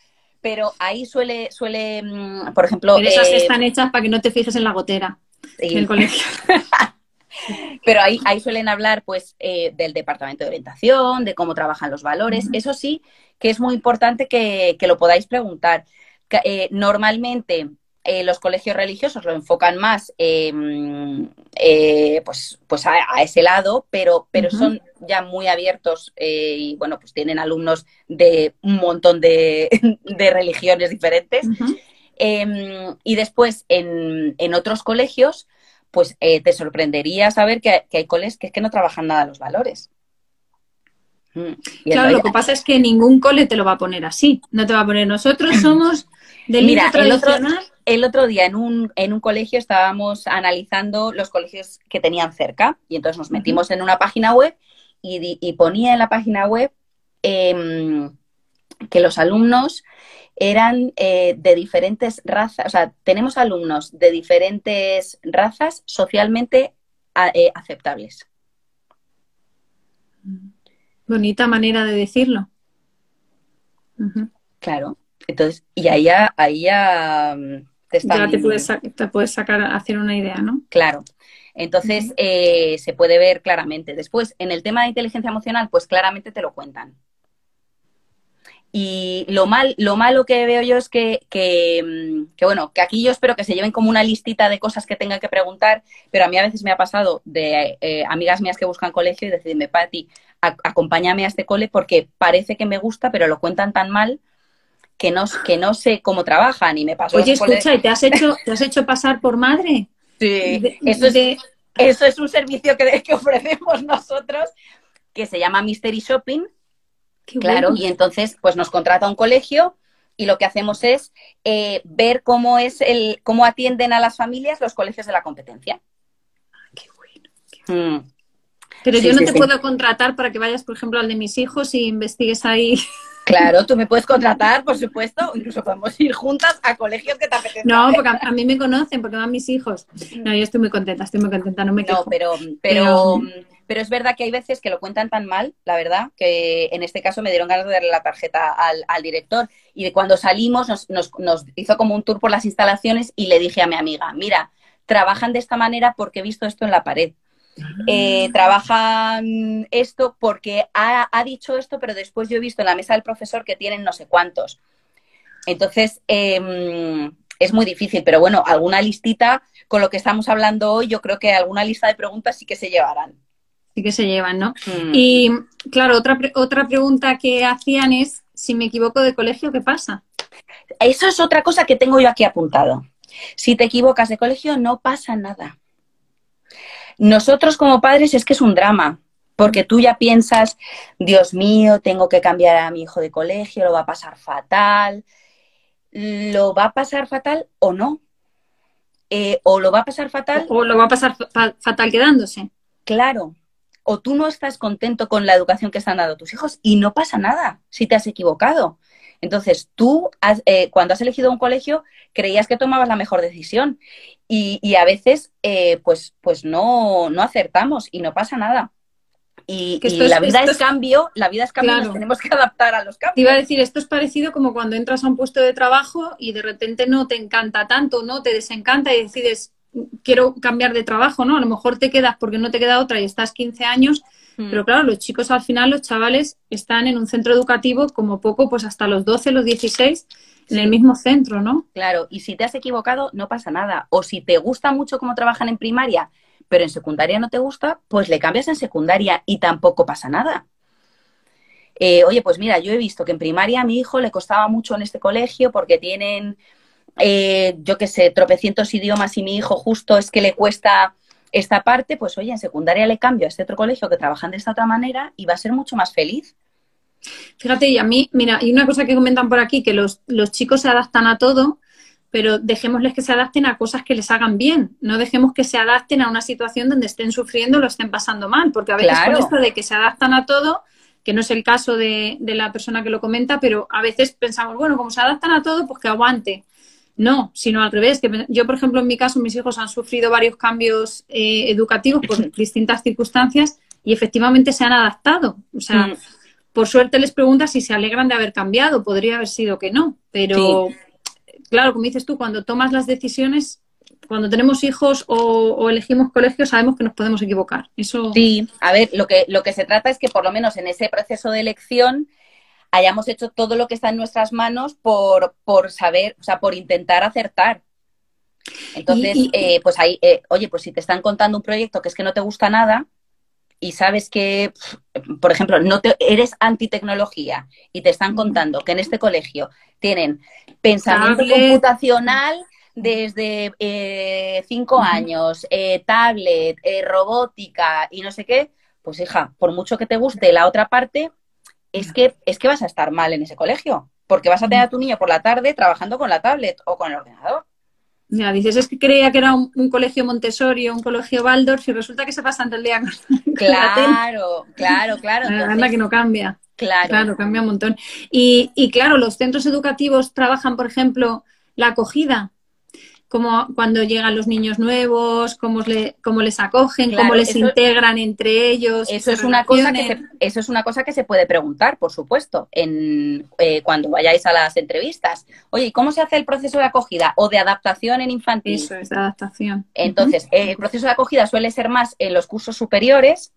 Pero ahí suele, suele, mm, por ejemplo. Pero esas eh, están hechas para que no te fijes en la gotera del colegio. <laughs> pero ahí, ahí suelen hablar, pues, eh, del departamento de orientación, de cómo trabajan los valores. Eso sí, que es muy importante que, lo podáis preguntar. Eh, normalmente eh, los colegios religiosos lo enfocan más em, eh, pues, pues a, ese lado, pero, pero son ya muy abiertos eh, y bueno, pues tienen alumnos de un montón de, <laughs> religiones diferentes. Em, y después en, otros colegios, pues te sorprendería saber que, hay coles que es que no trabajan nada los valores. Mm. claro, lo que pasa es que ningún cole te lo va a poner así. No te va a poner nosotros <clears throat> somos del Mira, tradicional el otro día en un, en un colegio estábamos analizando los colegios que tenían cerca y entonces nos metimos en una página web y, ponía en la página web em, que los alumnos eran eh, de diferentes razas, o sea, tenemos alumnos de diferentes razas socialmente eh, aceptables. Bonita manera de decirlo. Claro. Entonces, y ahí ya, ahí ya ya te puedes, te puedes sacar, hacer una idea, ¿no? Claro. Entonces, eh, se puede ver claramente. Después, en el tema de inteligencia emocional, pues claramente te lo cuentan. Y lo, mal, lo malo que veo yo es que, que, mm, bueno, que aquí yo espero que se lleven como una listita de cosas que tengan que preguntar, pero a mí a veces me ha pasado de eh, amigas mías que buscan colegio y decirme, Pati, acompáñame a este cole porque parece que me gusta, pero lo cuentan tan mal que no, que no sé cómo trabajan y me pasó. Oye, escucha, ¿y te has hecho, te has hecho pasar por madre? Sí, eso, es, eso es un servicio que, que ofrecemos nosotros que se llama Mystery Shopping. claro, y entonces pues nos contrata un colegio y lo que hacemos es eh, ver cómo es el, cómo atienden a las familias los colegios de la competencia. qué bueno. Mm. Pero yo no te puedo contratar para que vayas, por ejemplo, al de mis hijos y investigues ahí. <laughs> Claro, tú me puedes contratar, por supuesto, incluso podemos ir juntas a colegios que te apetezcan. No, porque a, mí me conocen, porque van mis hijos. No, yo estoy muy contenta, estoy muy contenta, no me quejo. No, pero, pero, pero es verdad que hay veces que lo cuentan tan mal, la verdad, que en este caso me dieron ganas de darle la tarjeta al, al director. Y de cuando salimos nos, nos, nos hizo como un tour por las instalaciones y le dije a mi amiga, mira, trabajan de esta manera porque he visto esto en la pared eh, trabajan esto porque ha, dicho esto, pero después yo he visto en la mesa del profesor que tienen no sé cuántos. Entonces, em, es muy difícil, pero bueno, alguna listita con lo que estamos hablando hoy, yo creo que alguna lista de preguntas sí que se llevarán. Sí que se llevan, ¿no? Mm. Y claro, otra, otra pregunta que hacían es, si me equivoco de colegio, ¿qué pasa? Eso es otra cosa que tengo yo aquí apuntado. Si te equivocas de colegio, no pasa nada. Nosotros como padres es que es un drama, porque tú ya piensas, Dios mío, tengo que cambiar a mi hijo de colegio, lo va a pasar fatal. ¿Lo va a pasar fatal o no? Eh, o lo va a pasar fatal. O lo va a pasar fatal quedándose. Claro. O tú no estás contento con la educación que están dando tus hijos y no pasa nada si te has equivocado. Entonces, tú, eh, cuando has elegido un colegio, creías que tomabas la mejor decisión y, a veces, eh, pues, pues no, no acertamos y no pasa nada. Y, la vida es, cambio, la vida es cambio, nos tenemos que adaptar a los cambios. Te iba a decir, esto es parecido como cuando entras a un puesto de trabajo y de repente no te encanta tanto, no te desencanta y decides, quiero cambiar de trabajo, ¿no? A lo mejor te quedas porque no te queda otra y estás 15 años Mm. Pero claro, los chicos al final, los chavales, están en un centro educativo como poco, pues hasta los 12, los 16, en el mismo centro, ¿no? Claro, y si te has equivocado, no pasa nada. O si te gusta mucho cómo trabajan en primaria, pero en secundaria no te gusta, pues le cambias en secundaria y tampoco pasa nada. Eh, oye, pues mira, yo he visto que en primaria a mi hijo le costaba mucho en este colegio porque tienen, eh, yo qué sé, tropecientos idiomas y mi hijo justo es que le cuesta esta parte, pues oye, en secundaria le cambio a este otro colegio que trabajan de esta otra manera y va a ser mucho más feliz. Fíjate, y a mí, mira, y una cosa que comentan por aquí, que los, chicos se adaptan a todo, pero dejémosles que se adapten a cosas que les hagan bien. No dejemos que se adapten a una situación donde estén sufriendo o lo estén pasando mal, porque a veces con esto de que se adaptan a todo, que no es el caso de, de, la persona que lo comenta, pero a veces pensamos, bueno, como se adaptan a todo, pues que aguante. No, sino al revés. Que yo, por ejemplo, en mi caso, mis hijos han sufrido varios cambios eh, educativos por distintas circunstancias y efectivamente se han adaptado. O sea, mm. por suerte les preguntas si se alegran de haber cambiado. Podría haber sido que no, pero claro, como dices tú, cuando tomas las decisiones, cuando tenemos hijos o, o, elegimos colegios, sabemos que nos podemos equivocar. Eso... Sí, a ver, lo que, lo que se trata es que por lo menos en ese proceso de elección hayamos hecho todo lo que está en nuestras manos por, por saber, o sea, por intentar acertar. Entonces, eh, pues ahí, eh, oye, pues si te están contando un proyecto que es que no te gusta nada y sabes que, por ejemplo, no te, eres antitecnología y te están contando que en este colegio tienen pensamiento computacional desde eh, cinco años, tablet, robótica y no sé qué, pues hija, por mucho que te guste la otra parte, es que, es que vas a estar mal en ese colegio, porque vas a tener a tu niño por la tarde trabajando con la tablet o con el ordenador. Ya, dices, es que creía que era un, colegio Montessori o un colegio Waldorf y resulta que se pasa el día con, Claro, claro, claro. La verdad que no cambia. Claro. Claro, cambia un montón. Y, y claro, los centros educativos trabajan, por ejemplo, la acogida cómo cuando llegan los niños nuevos, cómo, cómo les acogen, cómo les integran entre ellos. Eso es, una cosa que se, eso es una cosa que se puede preguntar, por supuesto, en, eh, cuando vayáis a las entrevistas. Oye, ¿cómo se hace el proceso de acogida o de adaptación en infantil? Eso es adaptación. Entonces, el proceso de acogida suele ser más en los cursos superiores,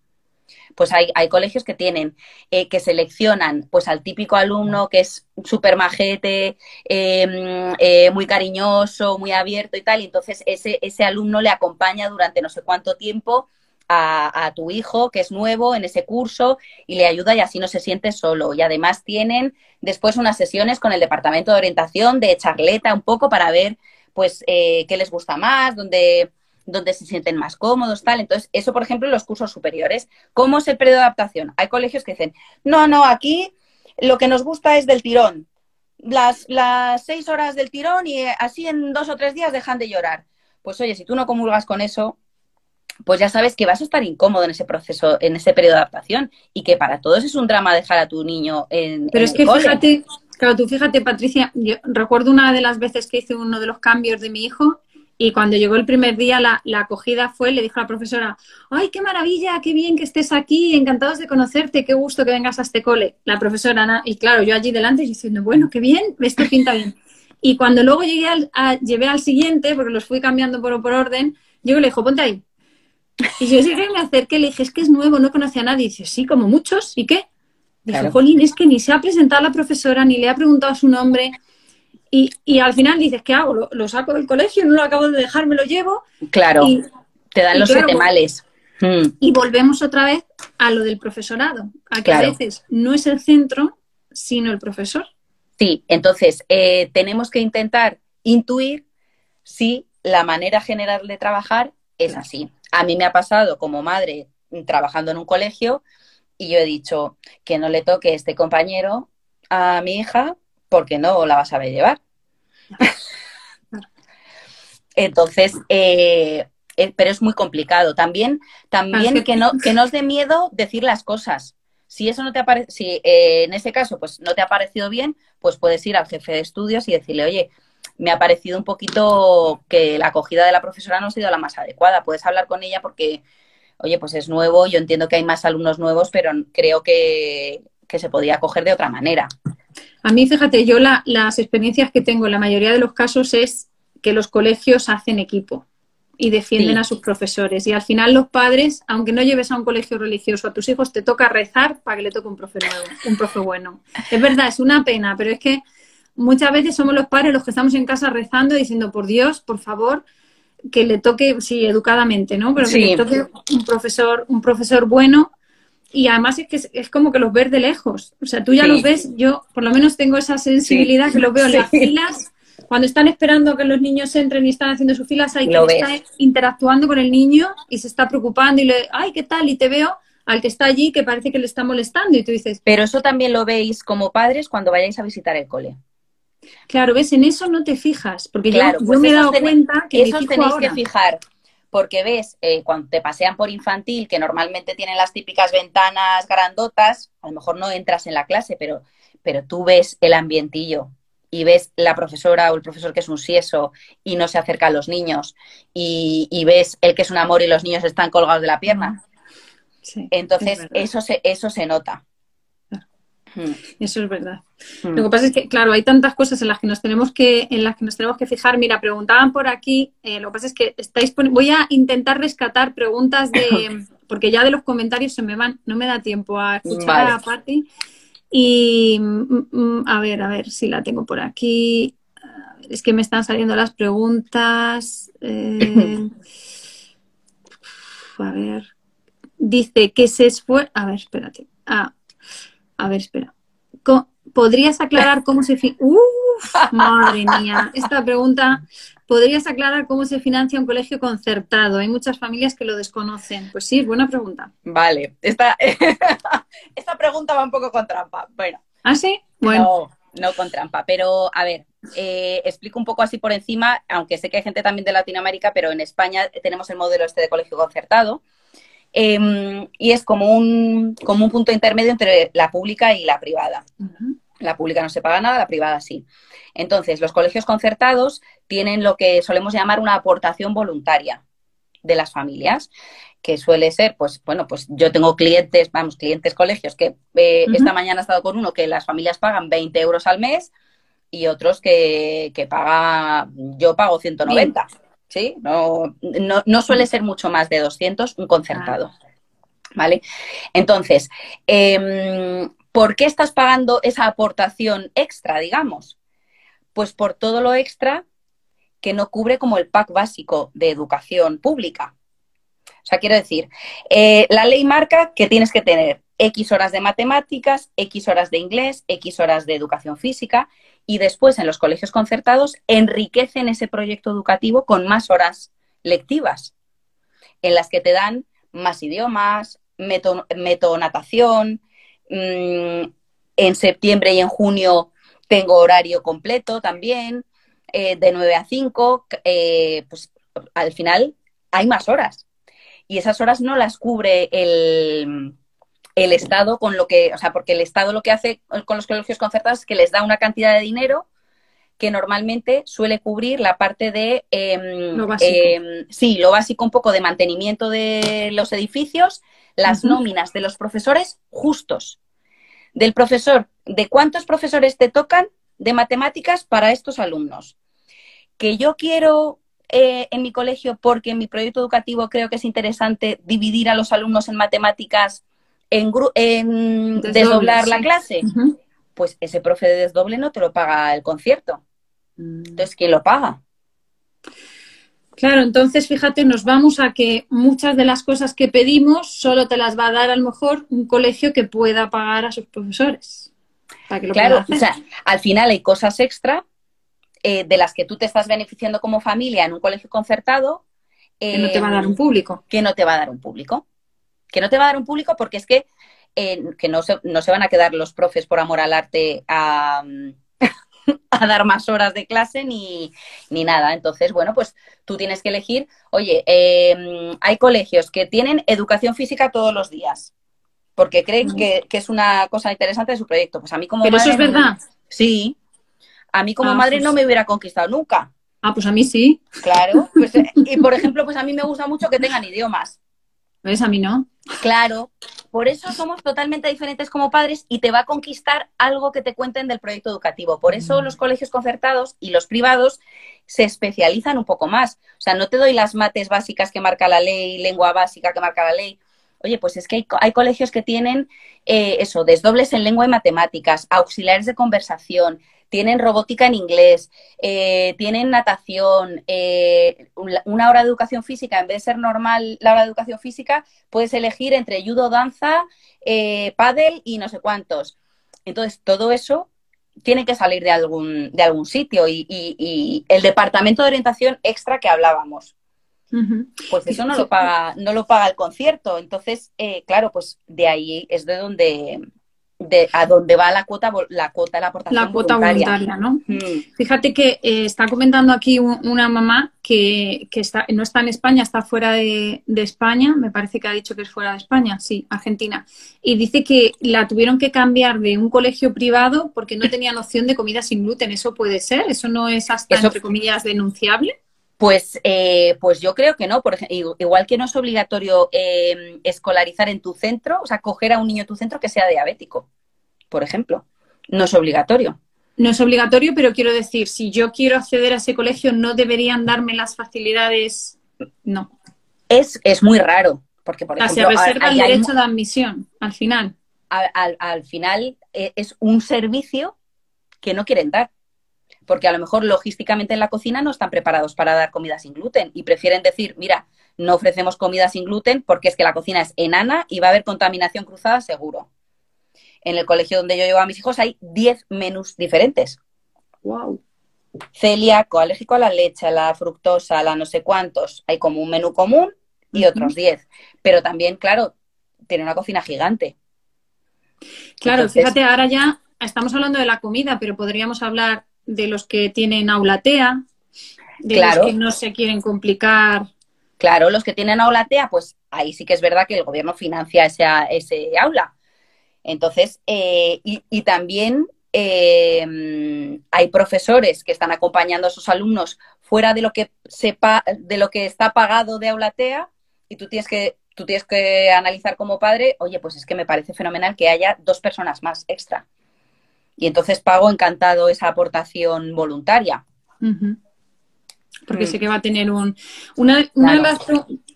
pues hay, hay colegios que tienen, eh, que seleccionan pues al típico alumno que es súper majete, em, eh, muy cariñoso, muy abierto y tal, y entonces ese, ese alumno le acompaña durante no sé cuánto tiempo a, a, tu hijo, que es nuevo en ese curso, y le ayuda y así no se siente solo. Y además tienen después unas sesiones con el departamento de orientación de charleta un poco para ver pues eh, qué les gusta más, dónde donde se sienten más cómodos, tal. Entonces, eso, por ejemplo, en los cursos superiores. ¿Cómo es el periodo de adaptación? Hay colegios que dicen, no, no, aquí lo que nos gusta es del tirón. Las, las seis horas del tirón y así en dos o tres días dejan de llorar. Pues oye, si tú no comulgas con eso, pues ya sabes que vas a estar incómodo en ese proceso, en ese periodo de adaptación y que para todos es un drama dejar a tu niño en. Pero es que fíjate, claro, tú fíjate, Patricia, yo recuerdo una de las veces que hice uno de los cambios de mi hijo y cuando llegó el primer día, la, acogida fue, le dijo a la profesora, ¡ay, qué maravilla, qué bien que estés aquí, encantados de conocerte, qué gusto que vengas a este cole! La profesora, y claro, yo allí delante diciendo, bueno, qué bien, esto pinta bien. Y cuando luego llegué al, llevé al siguiente, porque los fui cambiando por, por orden, yo le dijo, ponte ahí. Y yo que me acerqué, le dije, es que es nuevo, no conoce a nadie. Y dice, sí, como muchos, ¿y qué? Dijo, Jolín, es que ni se ha presentado la profesora, ni le ha preguntado su nombre. Y, al final dices, ¿qué hago? ¿Lo, saco del colegio? ¿No lo acabo de dejar? ¿Me lo llevo? Claro, te dan los siete males. Hmm. Y volvemos otra vez a lo del profesorado, a que a veces no es el centro, sino el profesor. Sí, entonces eh, tenemos que intentar intuir si la manera general de trabajar es así. A mí me ha pasado como madre trabajando en un colegio y yo he dicho que no le toque este compañero a mi hija porque no la vas a ver llevar. Entonces, eh, eh, pero es muy complicado. También, también que, no, que nos dé miedo decir las cosas. Si eso no te aparece, si eh, en ese caso pues no te ha parecido bien, pues puedes ir al jefe de estudios y decirle, oye, me ha parecido un poquito que la acogida de la profesora no ha sido la más adecuada. Puedes hablar con ella porque, oye, pues es nuevo, yo entiendo que hay más alumnos nuevos, pero creo que, que se podía acoger de otra manera. A mí, fíjate, yo las experiencias que tengo en la mayoría de los casos es que los colegios hacen equipo y defienden a sus profesores. Y al final los padres, aunque no lleves a un colegio religioso a tus hijos, te toca rezar para que le toque un profe nuevo, un profe bueno. Es verdad, es una pena, pero es que muchas veces somos los padres los que estamos en casa rezando y diciendo, por Dios, por favor, que le toque, sí, educadamente, ¿no? Pero que le toque un profesor, un profesor bueno y además es que es, como que los ves de lejos. O sea, tú ya los ves, yo por lo menos tengo esa sensibilidad que los veo en <laughs> las filas, cuando están esperando que los niños entren y están haciendo sus filas, hay que está interactuando con el niño y se está preocupando y le, ay, ¿qué tal? Y te veo al que está allí que parece que le está molestando y tú dices... Pero eso también lo veis como padres cuando vayáis a visitar el cole. Claro, ves, en eso no te fijas, porque yo, pues me he dado cuenta que... Eso tenéis que fijar, porque ves, eh, cuando te pasean por infantil, que normalmente tienen las típicas ventanas grandotas, a lo mejor no entras en la clase, pero, pero tú ves el ambientillo y ves la profesora o el profesor que es un sieso y no se acerca a los niños y, ves el que es un amor y los niños están colgados de la pierna. Entonces, eso se, eso se nota. Eso es verdad. Lo que pasa es que, claro, hay tantas cosas en las que nos tenemos que, en las que nos tenemos que fijar. Mira, preguntaban por aquí, eh, lo que pasa es que estáis voy a intentar rescatar preguntas de, <laughs> porque ya de los comentarios se me van, no me da tiempo a escuchar a Patti. Y mm, mm, a ver, a ver si la tengo por aquí. Es que me están saliendo las preguntas. Eh, <laughs> a ver. Dice que se fue. A ver, espérate. Ah, a ver, espera. ¿Podrías aclarar <laughs> cómo se... Uf, madre mía, esta pregunta. ¿Podrías aclarar cómo se financia un colegio concertado? Hay muchas familias que lo desconocen. Pues sí, buena pregunta. Vale, esta, <laughs> esta pregunta va un poco con trampa. Bueno. ¿Ah, sí? Bueno. No, no con trampa, pero a ver, eh, explico un poco así por encima, aunque sé que hay gente también de Latinoamérica, pero en España tenemos el modelo este de colegio concertado, Em, y es como un, como un punto intermedio entre la pública y la privada. La pública no se paga nada, la privada sí. Entonces, los colegios concertados tienen lo que solemos llamar una aportación voluntaria de las familias, que suele ser, pues, bueno, pues yo tengo clientes, vamos, clientes colegios, que eh, esta mañana he estado con uno que las familias pagan 20 euros al mes y otros que, que paga, yo pago 190. ¿Sí? No, no, suele ser mucho más de 200 un concertado. Ah. ¿Vale? Entonces, em, ¿por qué estás pagando esa aportación extra, digamos? Pues por todo lo extra que no cubre como el pack básico de educación pública. O sea, quiero decir, eh, la ley marca que tienes que tener X horas de matemáticas, X horas de inglés, X horas de educación física y después en los colegios concertados enriquecen ese proyecto educativo con más horas lectivas, en las que te dan más idiomas, metonatación. Mm, en septiembre y en junio tengo horario completo también, eh, de 9 a 5. Eh, pues al final hay más horas. y esas horas no las cubre el, el Estado con lo que, o sea, porque el Estado lo que hace con los colegios concertados es que les da una cantidad de dinero que normalmente suele cubrir la parte de... Em, lo básico. Em, sí, lo básico, un poco de mantenimiento de los edificios, las nóminas de los profesores justos. Del profesor, de cuántos profesores te tocan de matemáticas para estos alumnos. Que yo quiero eh, en mi colegio porque en mi proyecto educativo creo que es interesante dividir a los alumnos en matemáticas en, en desdoblar la clase. Pues ese profe de desdoble no te lo paga el concierto. Entonces, ¿quién lo paga? Claro, entonces fíjate, nos vamos a que muchas de las cosas que pedimos solo te las va a dar a lo mejor un colegio que pueda pagar a sus profesores. claro, o sea, al final hay cosas extra eh, de las que tú te estás beneficiando como familia en un colegio concertado. que no te va a dar un público. Que no te va a dar un público. Que no te va a dar un público porque es que, eh, que no, se, no se van a quedar los profes por amor al arte a, <laughs> a dar más horas de clase ni, nada. Entonces, bueno, pues tú tienes que elegir, oye, em, hay colegios que tienen educación física todos los días porque creen que, es una cosa interesante de su proyecto. Pues a mí como Pero eso es verdad. Sí. A mí como ah, madre pues no me hubiera conquistado nunca. Ah, pues a mí sí. Claro. Pues, eh, y por <laughs> ejemplo, pues a mí me gusta mucho que tengan idiomas. ¿Ves? A mí no. Claro, por eso somos totalmente diferentes como padres y te va a conquistar algo que te cuenten del proyecto educativo. Por eso mm. los colegios concertados y los privados se especializan un poco más. O sea, no te doy las mates básicas que marca la ley, lengua básica que marca la ley. Oye, pues es que hay, colegios que tienen eh, eso, desdobles en lengua y matemáticas, auxiliares de conversación, tienen robótica en inglés, eh, tienen natación, eh, una hora de educación física, en vez de ser normal la hora de educación física, puedes elegir entre judo, danza, eh, pádel y no sé cuántos. Entonces, todo eso tiene que salir de algún, de algún sitio y, el departamento de orientación extra que hablábamos. Pues eso no lo paga, no lo paga el concierto. Entonces, eh, claro, pues de ahí es de donde, de a dónde va la cuota, la cuota de la aportación La cuota voluntaria, ¿no? Mm. Fíjate que eh, está comentando aquí una mamá que, está, no está en España, está fuera de, España, me parece que ha dicho que es fuera de España, sí, Argentina, y dice que la tuvieron que cambiar de un colegio privado porque no tenía noción de comida sin gluten. ¿Eso puede ser? ¿Eso no es hasta, entre comillas, denunciable? Pues, eh, pues yo creo que no. Por ejemplo, igual que no es obligatorio eh, escolarizar en tu centro, o sea, coger a un niño en tu centro que sea diabético, por ejemplo. No es obligatorio. No es obligatorio, pero quiero decir, si yo quiero acceder a ese colegio, ¿no deberían darme las facilidades? No. Es, es muy raro, porque por ejemplo... Se reserva el derecho de admisión, al final. al final eh, es un servicio que no quieren dar porque a lo mejor logísticamente en la cocina no están preparados para dar comida sin gluten y prefieren decir, mira, no ofrecemos comida sin gluten porque es que la cocina es enana y va a haber contaminación cruzada seguro. En el colegio donde yo llevo a mis hijos hay 10 menús diferentes. Wow. Celíaco, alérgico a la leche, a la fructosa, a la no sé cuántos. Hay como un menú común y otros 10. Pero también, claro, tiene una cocina gigante. Claro, fíjate, ahora ya estamos hablando de la comida, pero podríamos hablar de los que tienen aulatea, de los que no se quieren complicar. Claro, los que tienen aulatea, pues ahí sí que es verdad que el gobierno financia ese, ese aula. Entonces, eh, y, también eh, hay profesores que están acompañando a sus alumnos fuera de lo que sepa, de lo que está pagado de aulatea, y tú tienes que, tú tienes que analizar como padre, oye, pues es que me parece fenomenal que haya dos personas más extra y entonces pago encantado esa aportación voluntaria. Porque sé que va a tener un... Una, de las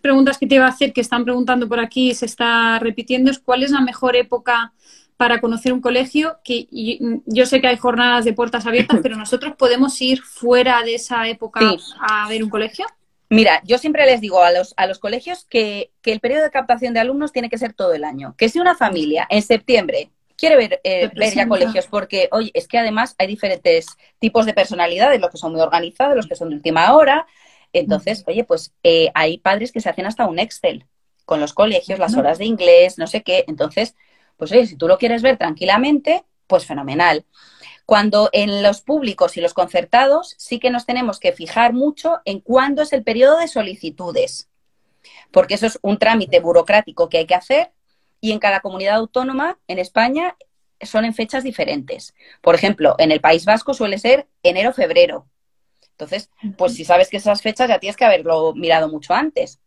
preguntas que te iba a hacer, que están preguntando por aquí y se está repitiendo, es cuál es la mejor época para conocer un colegio, que yo sé que hay jornadas de puertas abiertas, <laughs> pero nosotros podemos ir fuera de esa época a ver un colegio. Mira, yo siempre les digo a los, a los colegios que, que, el periodo de captación de alumnos tiene que ser todo el año. Que si una familia en septiembre quiere ver, eh, ver ya colegios, porque, oye, es que además hay diferentes tipos de personalidades, los que son muy organizados, los que son de última hora. Entonces, oye, pues eh, hay padres que se hacen hasta un Excel con los colegios, las horas de inglés, no sé qué. Entonces, pues oye, si tú lo quieres ver tranquilamente, pues fenomenal. Cuando en los públicos y los concertados sí que nos tenemos que fijar mucho en cuándo es el periodo de solicitudes. porque eso es un trámite burocrático que hay que hacer y en cada comunidad autónoma en España son en fechas diferentes. Por ejemplo, en el País Vasco suele ser enero-febrero. Entonces, pues si sabes que esas fechas ya tienes que haberlo mirado mucho antes.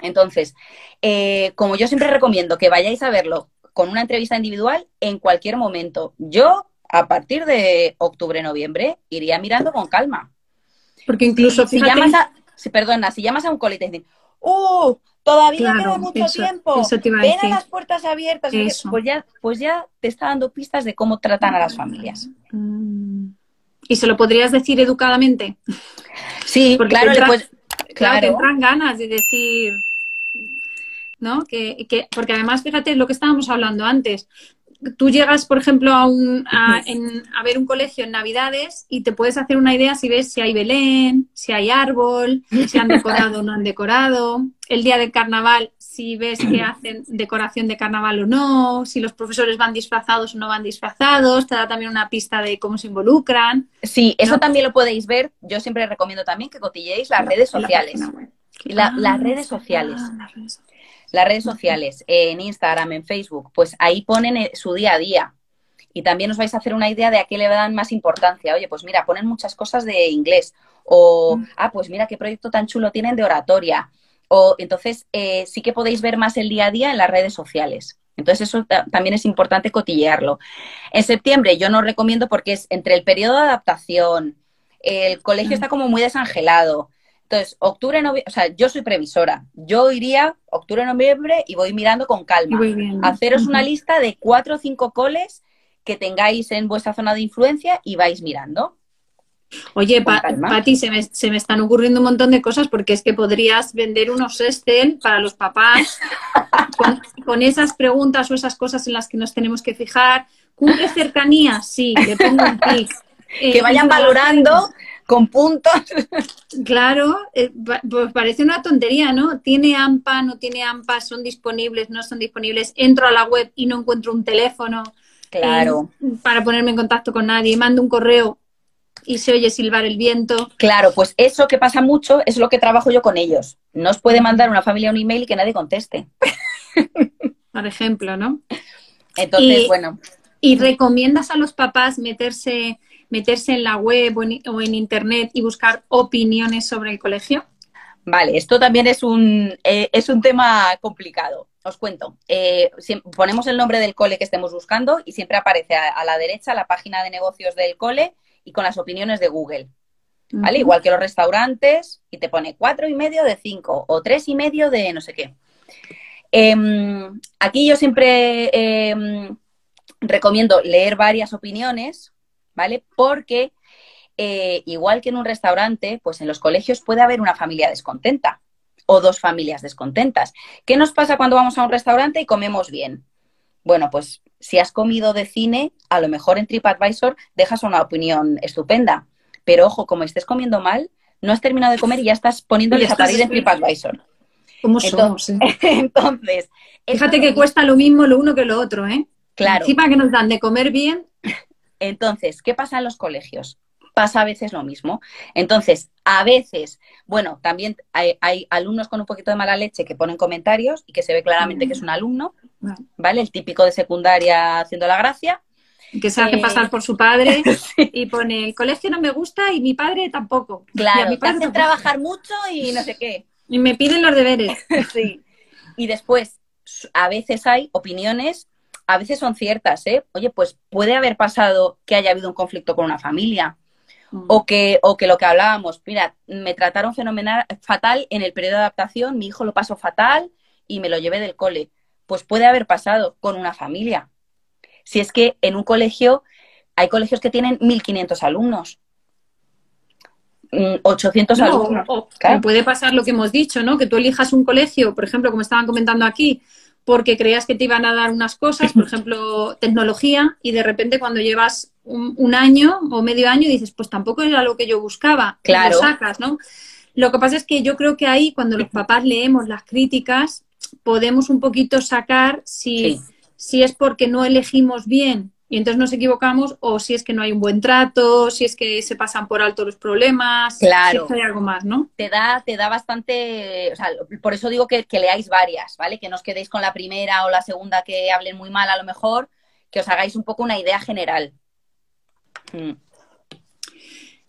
Entonces, eh, como yo siempre recomiendo que vayáis a verlo con una entrevista individual en cualquier momento. Yo, a partir de octubre-noviembre, iría mirando con calma. Porque incluso si, llamas a, si, perdona, si llamas a un cole y te dicen, ¡uh! Todavía queda mucho tiempo. Ven a, las puertas abiertas. Pues ya, pues ya te está dando pistas de cómo tratan a las familias. Mm. ¿Y se lo podrías decir educadamente? Sí, <laughs> Porque claro, pues, claro, te entran ganas de decir, ¿no? Que, que, porque además, fíjate lo que estábamos hablando antes. Tú llegas, por ejemplo, a, un, a, ver un colegio en Navidades y te puedes hacer una idea si ves si hay Belén, si hay árbol, si han decorado o no han decorado. El día del carnaval, si ves que hacen decoración de carnaval o no, si los profesores van disfrazados o no van disfrazados, te da también una pista de cómo se involucran. Sí, eso también lo podéis ver. Yo siempre recomiendo también que cotilleéis las redes sociales. las redes sociales las redes sociales, en Instagram, en Facebook, pues ahí ponen eh, su día a día. Y también os vais a hacer una idea de a qué le dan más importancia. Oye, pues mira, ponen muchas cosas de inglés. O, mm. ah, pues mira qué proyecto tan chulo tienen de oratoria. O entonces eh, sí que podéis ver más el día a día en las redes sociales. Entonces eso también es importante cotillearlo. En septiembre yo no recomiendo porque es entre el periodo de adaptación, el colegio mm. está como muy desangelado. Entonces, octubre, noviembre, o sea, yo soy previsora. Yo iría octubre, noviembre y voy mirando con calma. Haceros una lista de cuatro o cinco coles que tengáis en vuestra zona de influencia y vais mirando. Oye, Pati, se me, se me, están ocurriendo un montón de cosas porque es que podrías vender unos Excel para los papás <laughs> con, esas preguntas o esas cosas en las que nos tenemos que fijar. ¿Cumple cercanía? Sí, le pongo un tic. que eh, vayan valorando con puntos. Claro, eh, pues parece una tontería, ¿no? ¿Tiene AMPA, no tiene AMPA, son disponibles, no son disponibles? Entro a la web y no encuentro un teléfono. Claro. Eh, para ponerme en contacto con nadie, mando un correo y se oye silbar el viento. Claro, pues eso que pasa mucho es lo que trabajo yo con ellos. No os puede mandar una familia un email y que nadie conteste. <laughs> Por ejemplo, ¿no? Entonces, bueno. ¿Y recomiendas a los papás meterse meterse en la web o en, internet y buscar opiniones sobre el colegio? Vale, esto también es un, eh, es un tema complicado. Os cuento. Eh, ponemos el nombre del cole que estemos buscando y siempre aparece a, la derecha la página de negocios del cole y con las opiniones de Google. ¿Vale? Igual que los restaurantes, y te pone cuatro y medio de cinco o tres y medio de no sé qué. Em, aquí yo siempre em, recomiendo leer varias opiniones ¿vale? Porque eh, igual que en un restaurante, pues en los colegios puede haber una familia descontenta o dos familias descontentas. ¿Qué nos pasa cuando vamos a un restaurante y comemos bien? Bueno, pues si has comido de cine, a lo mejor en TripAdvisor dejas una opinión estupenda. Pero ojo, como estés comiendo mal, no has terminado de comer y ya estás poniéndoles a parir en TripAdvisor. ¿Cómo somos? Entonces, <laughs> entonces fíjate que cuesta lo mismo lo uno que lo otro, ¿eh? Claro. Encima que nos dan de comer bien, entonces, ¿qué pasa en los colegios? Pasa a veces lo mismo. Entonces, a veces, bueno, también hay, alumnos con un poquito de mala leche que ponen comentarios y que se ve claramente que es un alumno, ¿vale? El típico de secundaria haciendo la gracia. Que se hace eh, pasar por su padre <laughs> y pone, el colegio no me gusta y mi padre tampoco. Claro, y mi padre trabajar mucho y no sé qué. Y me piden los deberes. <laughs> sí. Y después, a veces hay opiniones a veces son ciertas, ¿eh? Oye, pues puede haber pasado que haya habido un conflicto con una familia. Mm. O, que, o que lo que hablábamos, mira, me trataron fenomenal, fatal en el periodo de adaptación, mi hijo lo pasó fatal y me lo llevé del cole. Pues puede haber pasado con una familia. Si es que en un colegio, hay colegios que tienen 1.500 alumnos. 800 mm, alumnos. puede pasar lo que hemos dicho, ¿no? Que tú elijas un colegio, por ejemplo, como estaban comentando aquí, porque creías que te iban a dar unas cosas, por ejemplo, tecnología, y de repente cuando llevas un, año o medio año dices, pues tampoco era lo que yo buscaba. Claro. Lo sacas, ¿no? Lo que pasa es que yo creo que ahí, cuando los papás leemos las críticas, podemos un poquito sacar si, si es porque no elegimos bien y entonces nos equivocamos o si es que no hay un buen trato, si es que se pasan por alto los problemas, claro. si hay algo más, ¿no? Te da, te da bastante, o sea, por eso digo que, leáis varias, ¿vale? Que no os quedéis con la primera o la segunda que hablen muy mal a lo mejor, que os hagáis un poco una idea general. Mm.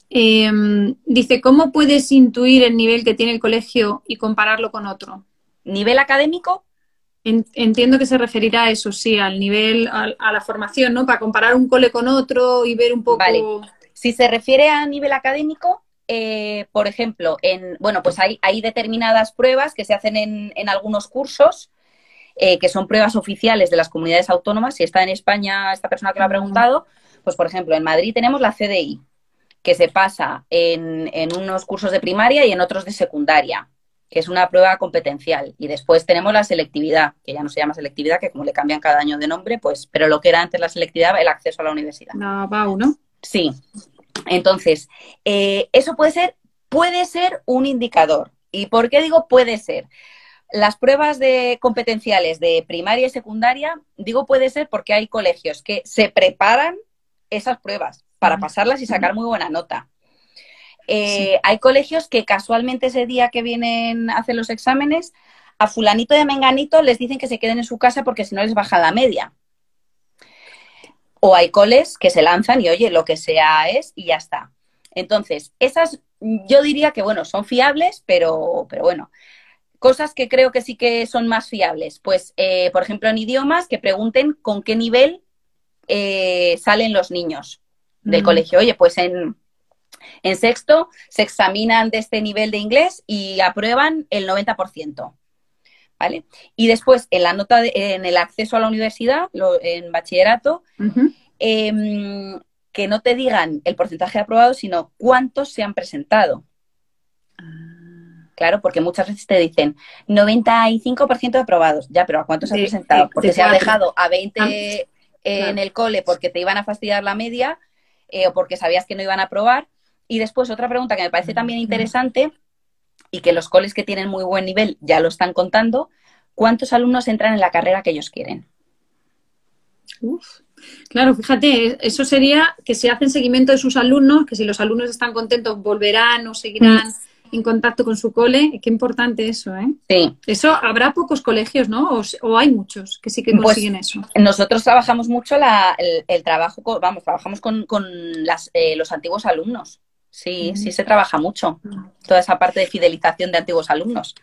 Em, dice, ¿cómo puedes intuir el nivel que tiene el colegio y compararlo con otro? ¿Nivel académico? Entiendo que se referirá a eso, sí, al nivel, a, la formación, ¿no? Para comparar un cole con otro y ver un poco. Vale. Si se refiere a nivel académico, eh, por ejemplo, en, bueno, pues hay, hay determinadas pruebas que se hacen en, en algunos cursos, eh, que son pruebas oficiales de las comunidades autónomas. Si está en España esta persona que lo ha preguntado, pues por ejemplo, en Madrid tenemos la CDI, que se pasa en, en unos cursos de primaria y en otros de secundaria es una prueba competencial. Y después tenemos la selectividad, que ya no se llama selectividad, que como le cambian cada año de nombre, pues, pero lo que era antes la selectividad, el acceso a la universidad. La BAU, ¿no? Sí. Entonces, eh, eso puede ser, puede ser un indicador. ¿Y por qué digo puede ser? Las pruebas de competenciales de primaria y secundaria, digo puede ser porque hay colegios que se preparan esas pruebas para pasarlas y sacar muy buena nota. Eh, hay colegios que casualmente ese día que vienen a hacer los exámenes, a fulanito de menganito les dicen que se queden en su casa porque si no les baja la media. O hay coles que se lanzan y oye, lo que sea es y ya está. Entonces, esas yo diría que, bueno, son fiables, pero, pero bueno, cosas que creo que sí que son más fiables. Pues, eh, por ejemplo, en idiomas, que pregunten con qué nivel eh, salen los niños del colegio. Oye, pues en, en sexto se examinan de este nivel de inglés y aprueban el 90%. ¿Vale? Y después, en la nota, en el acceso a la universidad, en bachillerato, em, que no te digan el porcentaje de aprobados, sino cuántos se han presentado. Claro, porque muchas veces te dicen 95% de aprobados. Ya, pero ¿a cuántos se han presentado? Porque se ha dejado a 20 ah, en el cole porque te iban a fastidiar la media eh, o porque sabías que no iban a aprobar. Y después otra pregunta que me parece también interesante y que los coles que tienen muy buen nivel ya lo están contando, ¿cuántos alumnos entran en la carrera que ellos quieren? Claro, fíjate, eso sería que se hacen seguimiento de sus alumnos, que si los alumnos están contentos volverán o seguirán mm. en contacto con su cole. Qué importante eso, ¿eh? Sí. Eso habrá pocos colegios, ¿no? O, hay muchos que sí que pues consiguen eso. Nosotros trabajamos mucho el, trabajo, vamos, trabajamos con, eh, los antiguos alumnos. Sí, sí se trabaja mucho. Toda esa parte de fidelización de antiguos alumnos.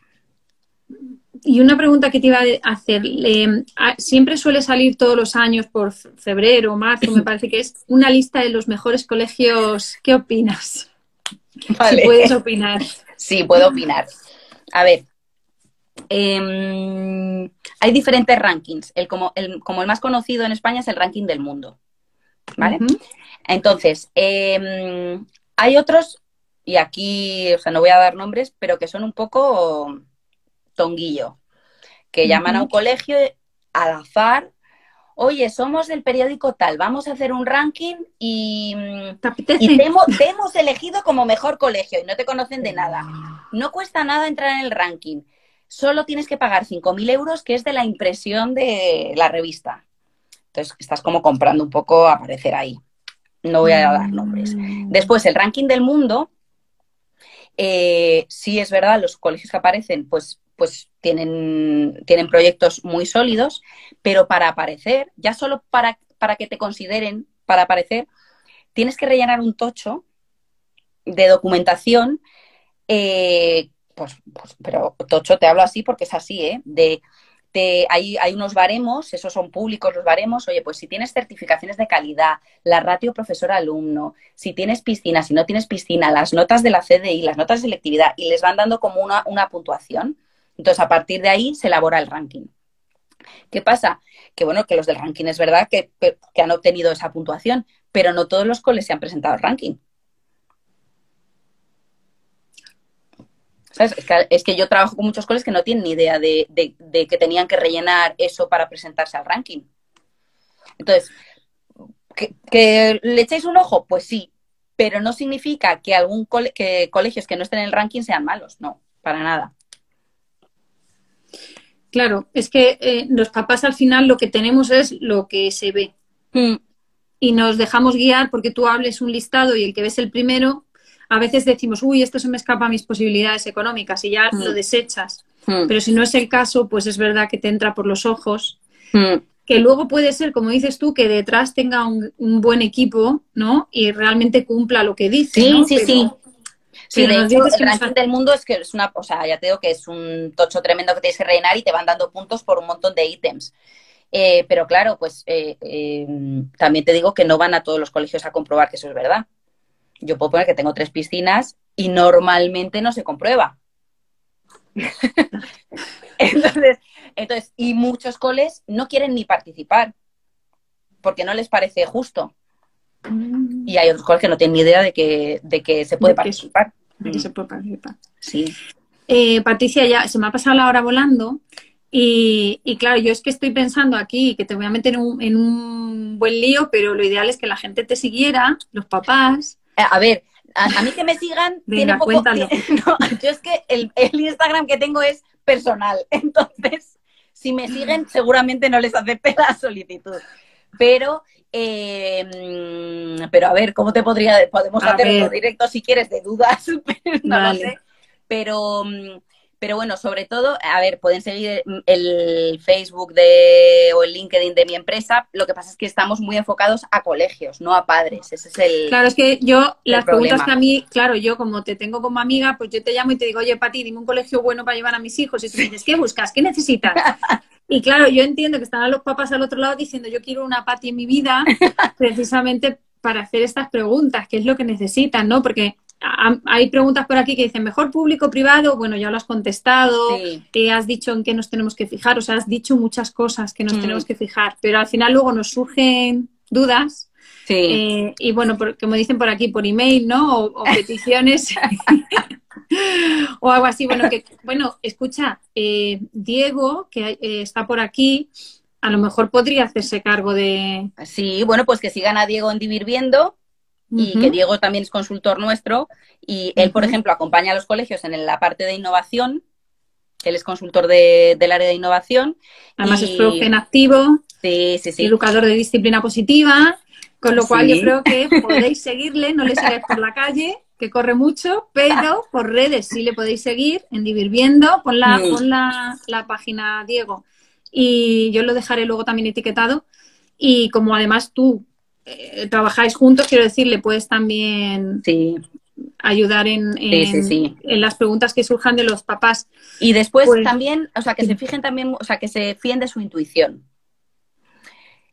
Y una pregunta que te iba a hacer. siempre suele salir todos los años por febrero o marzo, me parece que es una lista de los mejores colegios. ¿Qué opinas? Si puedes opinar. Sí, puedo opinar. A ver, em, hay diferentes rankings. El como, el como, el más conocido en España es el ranking del mundo. ¿Vale? Entonces, eh, hay otros, y aquí, o sea, no voy a dar nombres, pero que son un poco tonguillo, que llaman a un colegio al azar, oye, somos del periódico tal, vamos a hacer un ranking y, y te, hemos, elegido como mejor colegio y no te conocen de nada. No cuesta nada entrar en el ranking, solo tienes que pagar 5.000 euros, que es de la impresión de la revista. Entonces, estás como comprando un poco aparecer ahí. No voy a dar nombres. Después, el ranking del mundo, eh, sí es verdad, los colegios que aparecen, pues, pues tienen, tienen proyectos muy sólidos, pero para aparecer, ya solo para, para que te consideren para aparecer, tienes que rellenar un tocho de documentación, eh, pues, pues, pero tocho te hablo así porque es así, ¿eh? De hay, hay, unos baremos, esos son públicos los baremos, oye, pues si tienes certificaciones de calidad, la ratio profesor-alumno, si tienes piscina, si no tienes piscina, las notas de la CDI, las notas de selectividad, y les van dando como una, una puntuación. Entonces, a partir de ahí se elabora el ranking. ¿Qué pasa? Que bueno, que los del ranking es verdad que, que han obtenido esa puntuación, pero no todos los coles se han presentado al ranking. Es, que, yo trabajo con muchos coles que no tienen ni idea de, que tenían que rellenar eso para presentarse al ranking. Entonces, ¿que, le echéis un ojo? Pues sí, pero no significa que algún que colegios que no estén en el ranking sean malos, no, para nada. Claro, es que eh, los papás al final lo que tenemos es lo que se ve. Mm. y nos dejamos guiar porque tú hables un listado y el que ves el primero, a veces decimos, uy, esto se me escapa a mis posibilidades económicas y ya lo desechas. Pero si no es el caso, pues es verdad que te entra por los ojos. Que luego puede ser, como dices tú, que detrás tenga un, buen equipo, ¿no? Y realmente cumpla lo que dice. Sí, sí, sí. Sí, de hecho, el ranking del mundo es que es una, o sea, ya te digo que es un tocho tremendo que tienes que reinar y te van dando puntos por un montón de ítems. Eh, pero claro, pues eh, eh, también te digo que no van a todos los colegios a comprobar que eso es verdad. Yo puedo poner que tengo tres piscinas y normalmente no se comprueba. <laughs> entonces, entonces, y muchos coles no quieren ni participar porque no les parece justo. Y hay otros coles que no tienen ni idea de que, de que se puede participar. De que se puede participar. Sí. Patricia, ya se me ha pasado la hora volando. Y, claro, yo es que estoy pensando aquí que te voy a meter en un, buen lío, pero lo ideal es que la gente te siguiera, los papás. Eh, a ver, a, mí que me sigan. Venga, poco, cuéntalo. <laughs> yo es que el, Instagram que tengo es personal, <laughs> entonces si me siguen seguramente no les acepte la solicitud. Pero, em, pero a ver, ¿cómo te podría? Podemos hacerlo directo si quieres de dudas, <laughs> no lo sé. Pero mm, pero bueno, sobre todo, a ver, pueden seguir el Facebook de, o el LinkedIn de mi empresa. Lo que pasa es que estamos muy enfocados a colegios, no a padres. Ese es el. Claro, es que yo, las preguntas que a mí, claro, yo como te tengo como amiga, pues yo te llamo y te digo, oye, Pati, dime un colegio bueno para llevar a mis hijos. Y tú dices, ¿qué buscas? ¿Qué necesitas? <laughs> Y claro, yo entiendo que están los papás al otro lado diciendo, yo quiero una Pati en mi vida, <laughs> precisamente para hacer estas preguntas, qué es lo que necesitan, ¿no? Porque hay preguntas por aquí que dicen, ¿mejor público privado? Bueno, ya lo has contestado, te has dicho en qué nos tenemos que fijar, o sea, has dicho muchas cosas que nos mm. tenemos que fijar, pero al final luego nos surgen dudas. Eh, y bueno, como dicen por aquí, por email, ¿no? O, <laughs> peticiones. <laughs> o algo así. Bueno, que, bueno, escucha, eh, Diego, que eh, está por aquí, a lo mejor podría hacerse cargo de. Sí, bueno, pues que sigan a Diego en Y que Diego también es consultor nuestro y él, por ejemplo, acompaña a los colegios en la parte de innovación. Él es consultor del área de innovación. Además es profe en activo. Sí, sí, sí. Educador de disciplina positiva. Con lo cual yo creo que <laughs> podéis seguirle, no le sigáis por la calle, que corre mucho, pero por redes sí le podéis seguir en Divirviendo. Pon la, pon la, la página, Diego. Y yo lo dejaré luego también etiquetado. Y como además tú eh, trabajáis juntos, quiero decir, le puedes también ayudar en, en, las preguntas que surjan de los papás. Y después pues también, o sea, que se fijen también, o sea, que se fíen de su intuición.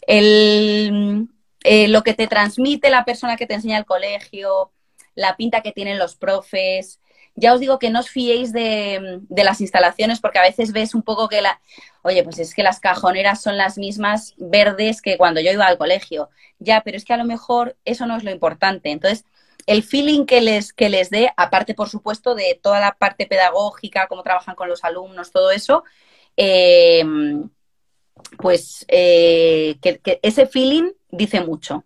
El, eh, lo que te transmite la persona que te enseña el colegio, la pinta que tienen los profes, ya os digo que no os fiéis de, las instalaciones porque a veces ves un poco que la, oye, pues es que las cajoneras son las mismas verdes que cuando yo iba al colegio. Ya, pero es que a lo mejor eso no es lo importante. Entonces, el feeling que les, que les dé, aparte, por supuesto, de toda la parte pedagógica, cómo trabajan con los alumnos, todo eso, em, pues eh, que, ese feeling dice mucho.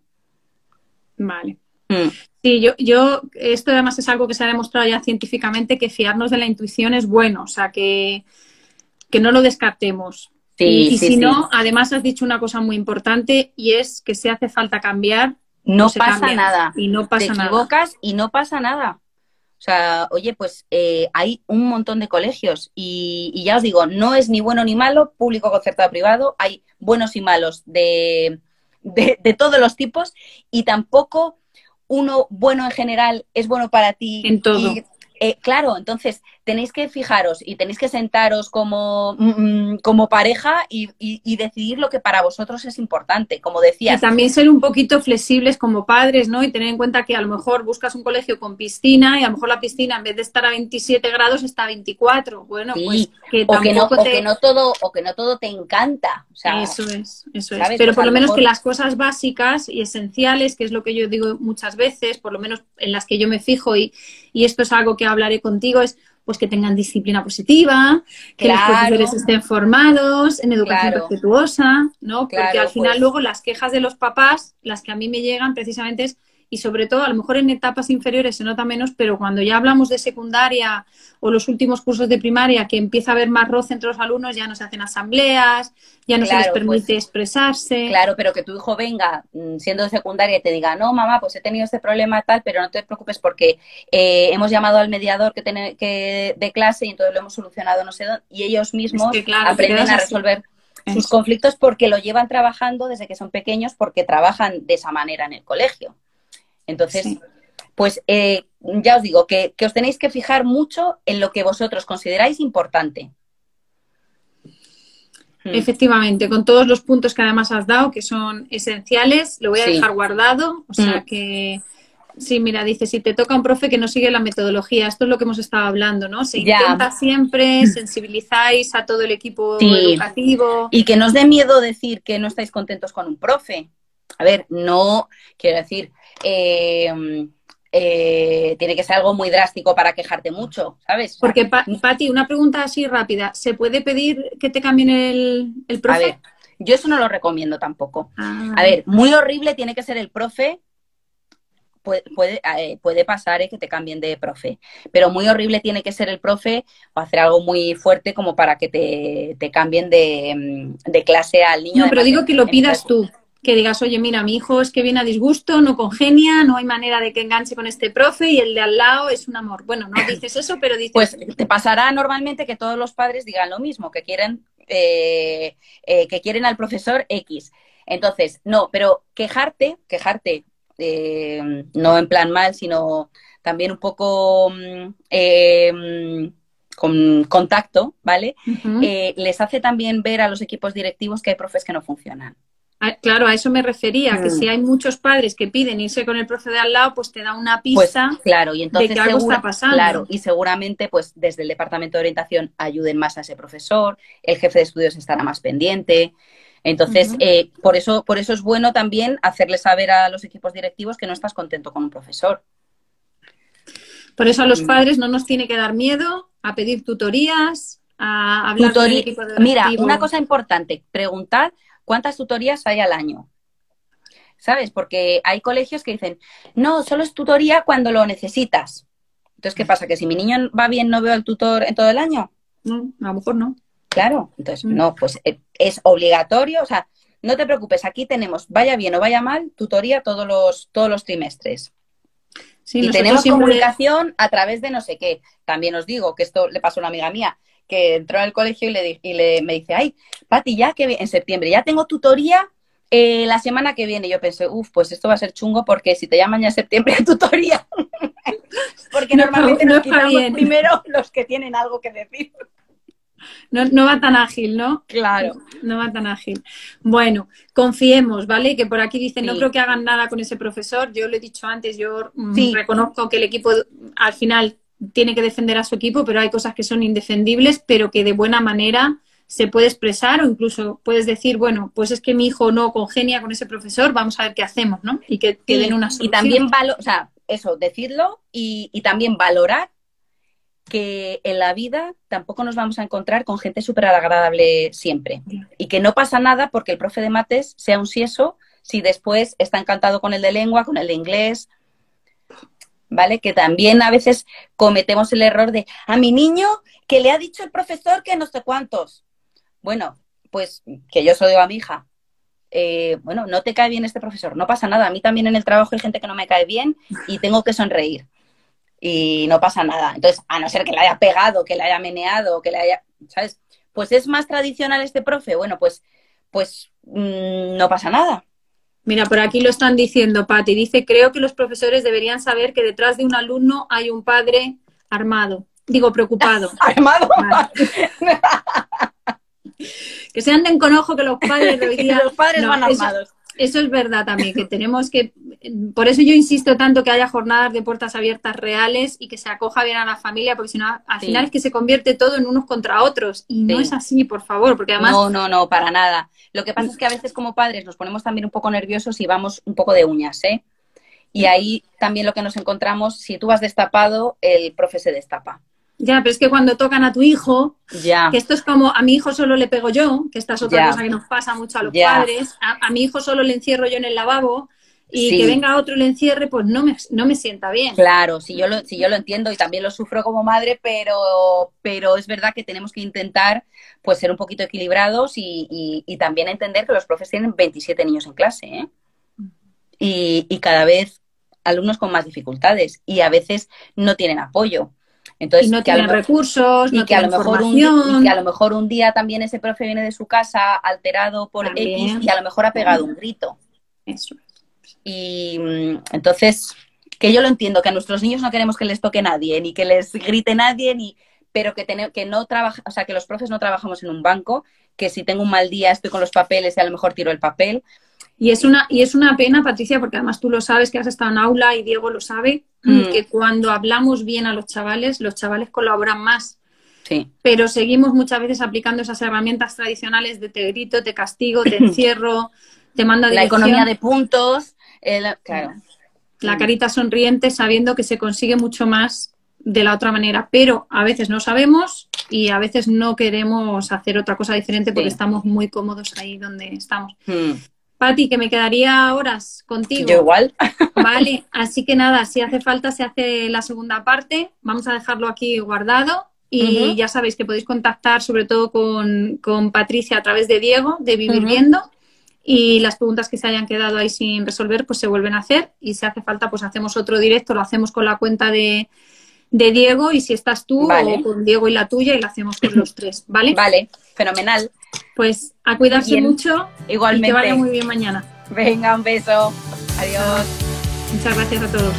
Vale. Mm. Sí, yo, yo, esto además es algo que se ha demostrado ya científicamente, que fiarnos de la intuición es bueno, o sea, que, no lo descartemos. y, si no, además has dicho una cosa muy importante y es que si hace falta cambiar, no, pasa nada. Y no pasa Te equivocas y no pasa nada. O sea, oye, pues eh, hay un montón de colegios y, ya os digo, no es ni bueno ni malo, público, concertado, privado, hay buenos y malos de, de, de todos los tipos y tampoco uno bueno en general es bueno para ti. En todo. Eh, claro, entonces tenéis que fijaros y tenéis que sentaros como, mm, como pareja y, decidir lo que para vosotros es importante, como decías. Y también ser un poquito flexibles como padres, ¿no? Y tener en cuenta que a lo mejor buscas un colegio con piscina y a lo mejor la piscina en vez de estar a 27 grados está a 24. Bueno, pues que o que, no, que no todo o que no todo te encanta. eso es, eso es. Pero por lo menos que las cosas básicas y esenciales, que es lo que yo digo muchas veces, por lo menos en las que yo me fijo y, y esto es algo que hablaré contigo, es pues que tengan disciplina positiva, que los profesores estén formados en educación respetuosa, ¿no? Porque al final luego las quejas de los papás, las que a mí me llegan precisamente es y sobre todo a lo mejor en etapas inferiores se nota menos, pero cuando ya hablamos de secundaria o los últimos cursos de primaria que empieza a haber más roce entre los alumnos, ya no se hacen asambleas, ya no se les permite pues, expresarse. Claro, pero que tu hijo venga mm, siendo de secundaria y te diga, no, mamá, pues he tenido este problema tal, pero no te preocupes porque eh, hemos llamado al mediador que, tiene, que de clase y entonces lo hemos solucionado no sé dónde, y ellos mismos aprenden a resolver sus conflictos porque lo llevan trabajando desde que son pequeños, porque trabajan de esa manera en el colegio. Entonces, pues eh, ya os digo que, os tenéis que fijar mucho en lo que vosotros consideráis importante. Hmm. Efectivamente, con todos los puntos que además has dado, que son esenciales, lo voy a dejar guardado, o sea hmm. que Sí, mira, dice, si te toca un profe que no sigue la metodología, esto es lo que hemos estado hablando, ¿no? Se intenta siempre, sensibilizáis a todo el equipo educativo. Y que no os dé miedo decir que no estáis contentos con un profe. A ver, no, quiero decir, eh, eh, tiene que ser algo muy drástico para quejarte mucho, ¿sabes? Porque, Pati, una pregunta así rápida, ¿se puede pedir que te cambien el, el profe? A ver, yo eso no lo recomiendo tampoco. Ah. A ver, muy horrible tiene que ser el profe puede, eh, puede, pasar eh, que te cambien de profe, pero muy horrible tiene que ser el profe o hacer algo muy fuerte como para que te, cambien mm, de, clase al niño. No, pero digo que lo pidas tú, que digas, oye, mira, mi hijo es que viene a disgusto, no congenia, no hay manera de que enganche con este profe y el de al lado es un amor. Bueno, no dices eso, pero dices... Pues te pasará normalmente que todos los padres digan lo mismo, que quieren, eh, que quieren al profesor X. Entonces, no, pero quejarte, quejarte eh, no en plan mal, sino también un poco mm, eh, con contacto, ¿vale? Eh, les hace también ver a los equipos directivos que hay profes que no funcionan. Claro, a eso me refería, que mm. si hay muchos padres que piden irse con el profe de al lado, pues te da una pues, pista claro, y entonces de que algo está pasando. Claro, y seguramente pues desde el departamento de orientación ayuden más a ese profesor, el jefe de estudios estará más pendiente, entonces, eh, por, eso, por eso es bueno también hacerle saber a los equipos directivos que no estás contento con un profesor. Por eso a los mm. padres no nos tiene que dar miedo a pedir tutorías, a hablar con el equipo Mira, una cosa importante, preguntar cuántas tutorías hay al año. ¿Sabes? Porque hay colegios que dicen, no, solo es tutoría cuando lo necesitas. Entonces, ¿qué pasa? ¿Que si mi niño va bien no veo al tutor en todo el año? No, a lo mejor no. Claro, entonces, mm. no, pues eh, es obligatorio, o sea, no te preocupes, aquí tenemos, vaya bien o vaya mal, tutoría todos los, todos los trimestres. y tenemos comunicación a través de no sé qué. También os digo que esto le pasó a una amiga mía que entró al colegio y, le, y le, me dice, ay, Pati, ya que en septiembre ya tengo tutoría eh, la semana que viene. Yo pensé, uff, pues esto va a ser chungo porque si te llaman ya en septiembre a tutoría. <laughs> porque normalmente nos quitamos primero los que tienen algo que decir. No, va tan ágil, ¿no? Claro. No, va tan ágil. Bueno, confiemos, ¿vale? Que por aquí dicen, no creo que hagan nada con ese profesor. Yo lo he dicho antes, yo mm, reconozco que el equipo al final tiene que defender a su equipo, pero hay cosas que son indefendibles, pero que de buena manera se puede expresar o incluso puedes decir, bueno, pues es que mi hijo no congenia con ese profesor, vamos a ver qué hacemos, ¿no? Y que, te den una solución. Y también, o sea, eso, decirlo y, y también valorar que en la vida tampoco nos vamos a encontrar con gente súper agradable siempre. Y que no pasa nada porque el profe de mates sea un sieso si después está encantado con el de lengua, con el de inglés. ¿Vale? Que también a veces cometemos el error de a mi niño que le ha dicho el profesor que no sé cuántos. Bueno, pues que yo soy a mi hija. Eh, bueno, no te cae bien este profesor, no pasa nada. A mí también en el trabajo hay gente que no me cae bien y tengo que sonreír y no pasa nada. Entonces, a no ser que le haya pegado, que le haya meneado, que le haya, ¿sabes? Pues es más tradicional este profe, bueno, pues, pues mm, no pasa nada. Mira, por aquí lo están diciendo, Patti. Dice, creo que los profesores deberían saber que detrás de un alumno hay un padre armado. Digo, preocupado. <laughs> ¿Armado? <laughs> que se anden con ojo que los padres <laughs> deberían... los padres van armados. Eso es verdad también, que tenemos que, por eso yo insisto tanto que haya jornadas de puertas abiertas reales y que se acoja bien a la familia, porque si no, al final es que se convierte todo en unos contra otros. Y no es así, por favor, porque además... No, no, no, para nada. Lo que pasa es que a veces como padres nos ponemos también un poco nerviosos y vamos un poco de uñas, ¿eh? Y ahí también lo que nos encontramos, si tú vas destapado, el profe se destapa. Ya, pero es que cuando tocan a tu hijo, que esto es como a mi hijo solo le pego yo, que esta es otra cosa que nos pasa mucho a los padres, a, mi hijo solo le encierro yo en el lavabo, y que venga otro y le encierre, pues no me, no me sienta bien. Claro, si yo, lo, si yo lo entiendo y también lo sufro como madre, pero, pero es verdad que tenemos que intentar pues ser un poquito equilibrados y, y, también entender que los profes tienen 27 niños en clase ¿eh? y, y cada vez alumnos con más dificultades y a veces no tienen apoyo. Entonces, no tienen recursos, y que a lo mejor un y que a lo mejor un día también ese profe viene de su casa alterado por X y a lo mejor ha pegado un grito. Eso. Y mm, entonces, que yo lo entiendo, que a nuestros niños no queremos que les toque nadie, ni que les grite nadie, ni pero que, que no trabaja, o sea, que los profes no trabajamos en un banco, que si tengo un mal día estoy con los papeles y a lo mejor tiro el papel. Y es una, y es una pena, Patricia, porque además tú lo sabes, que has estado en aula y Diego lo sabe, mm. que cuando hablamos bien a los chavales, los chavales colaboran más. Sí. Pero seguimos muchas veces aplicando esas herramientas tradicionales de te grito, te castigo, te <laughs> encierro, te mando a La economía de puntos, claro. La carita sonriente sabiendo que se consigue mucho más de la otra manera, pero a veces no sabemos y a veces no queremos hacer otra cosa diferente porque estamos muy cómodos ahí donde estamos. Hmm. Pati, que me quedaría horas contigo. Yo igual. <laughs> Vale, así que nada, si hace falta se hace la segunda parte. Vamos a dejarlo aquí guardado y ya sabéis que podéis contactar sobre todo con, Patricia a través de Diego, de Vivir Viendo. Y las preguntas que se hayan quedado ahí sin resolver, pues se vuelven a hacer. Y si hace falta, pues hacemos otro directo, lo hacemos con la cuenta de, de Diego y si estás tú o con Diego y la tuya y la hacemos con los tres, ¿vale? Vale, fenomenal. Pues a cuidarse mucho Igualmente. y que vaya muy bien mañana. Venga, un beso. Adiós. Muchas gracias a todos.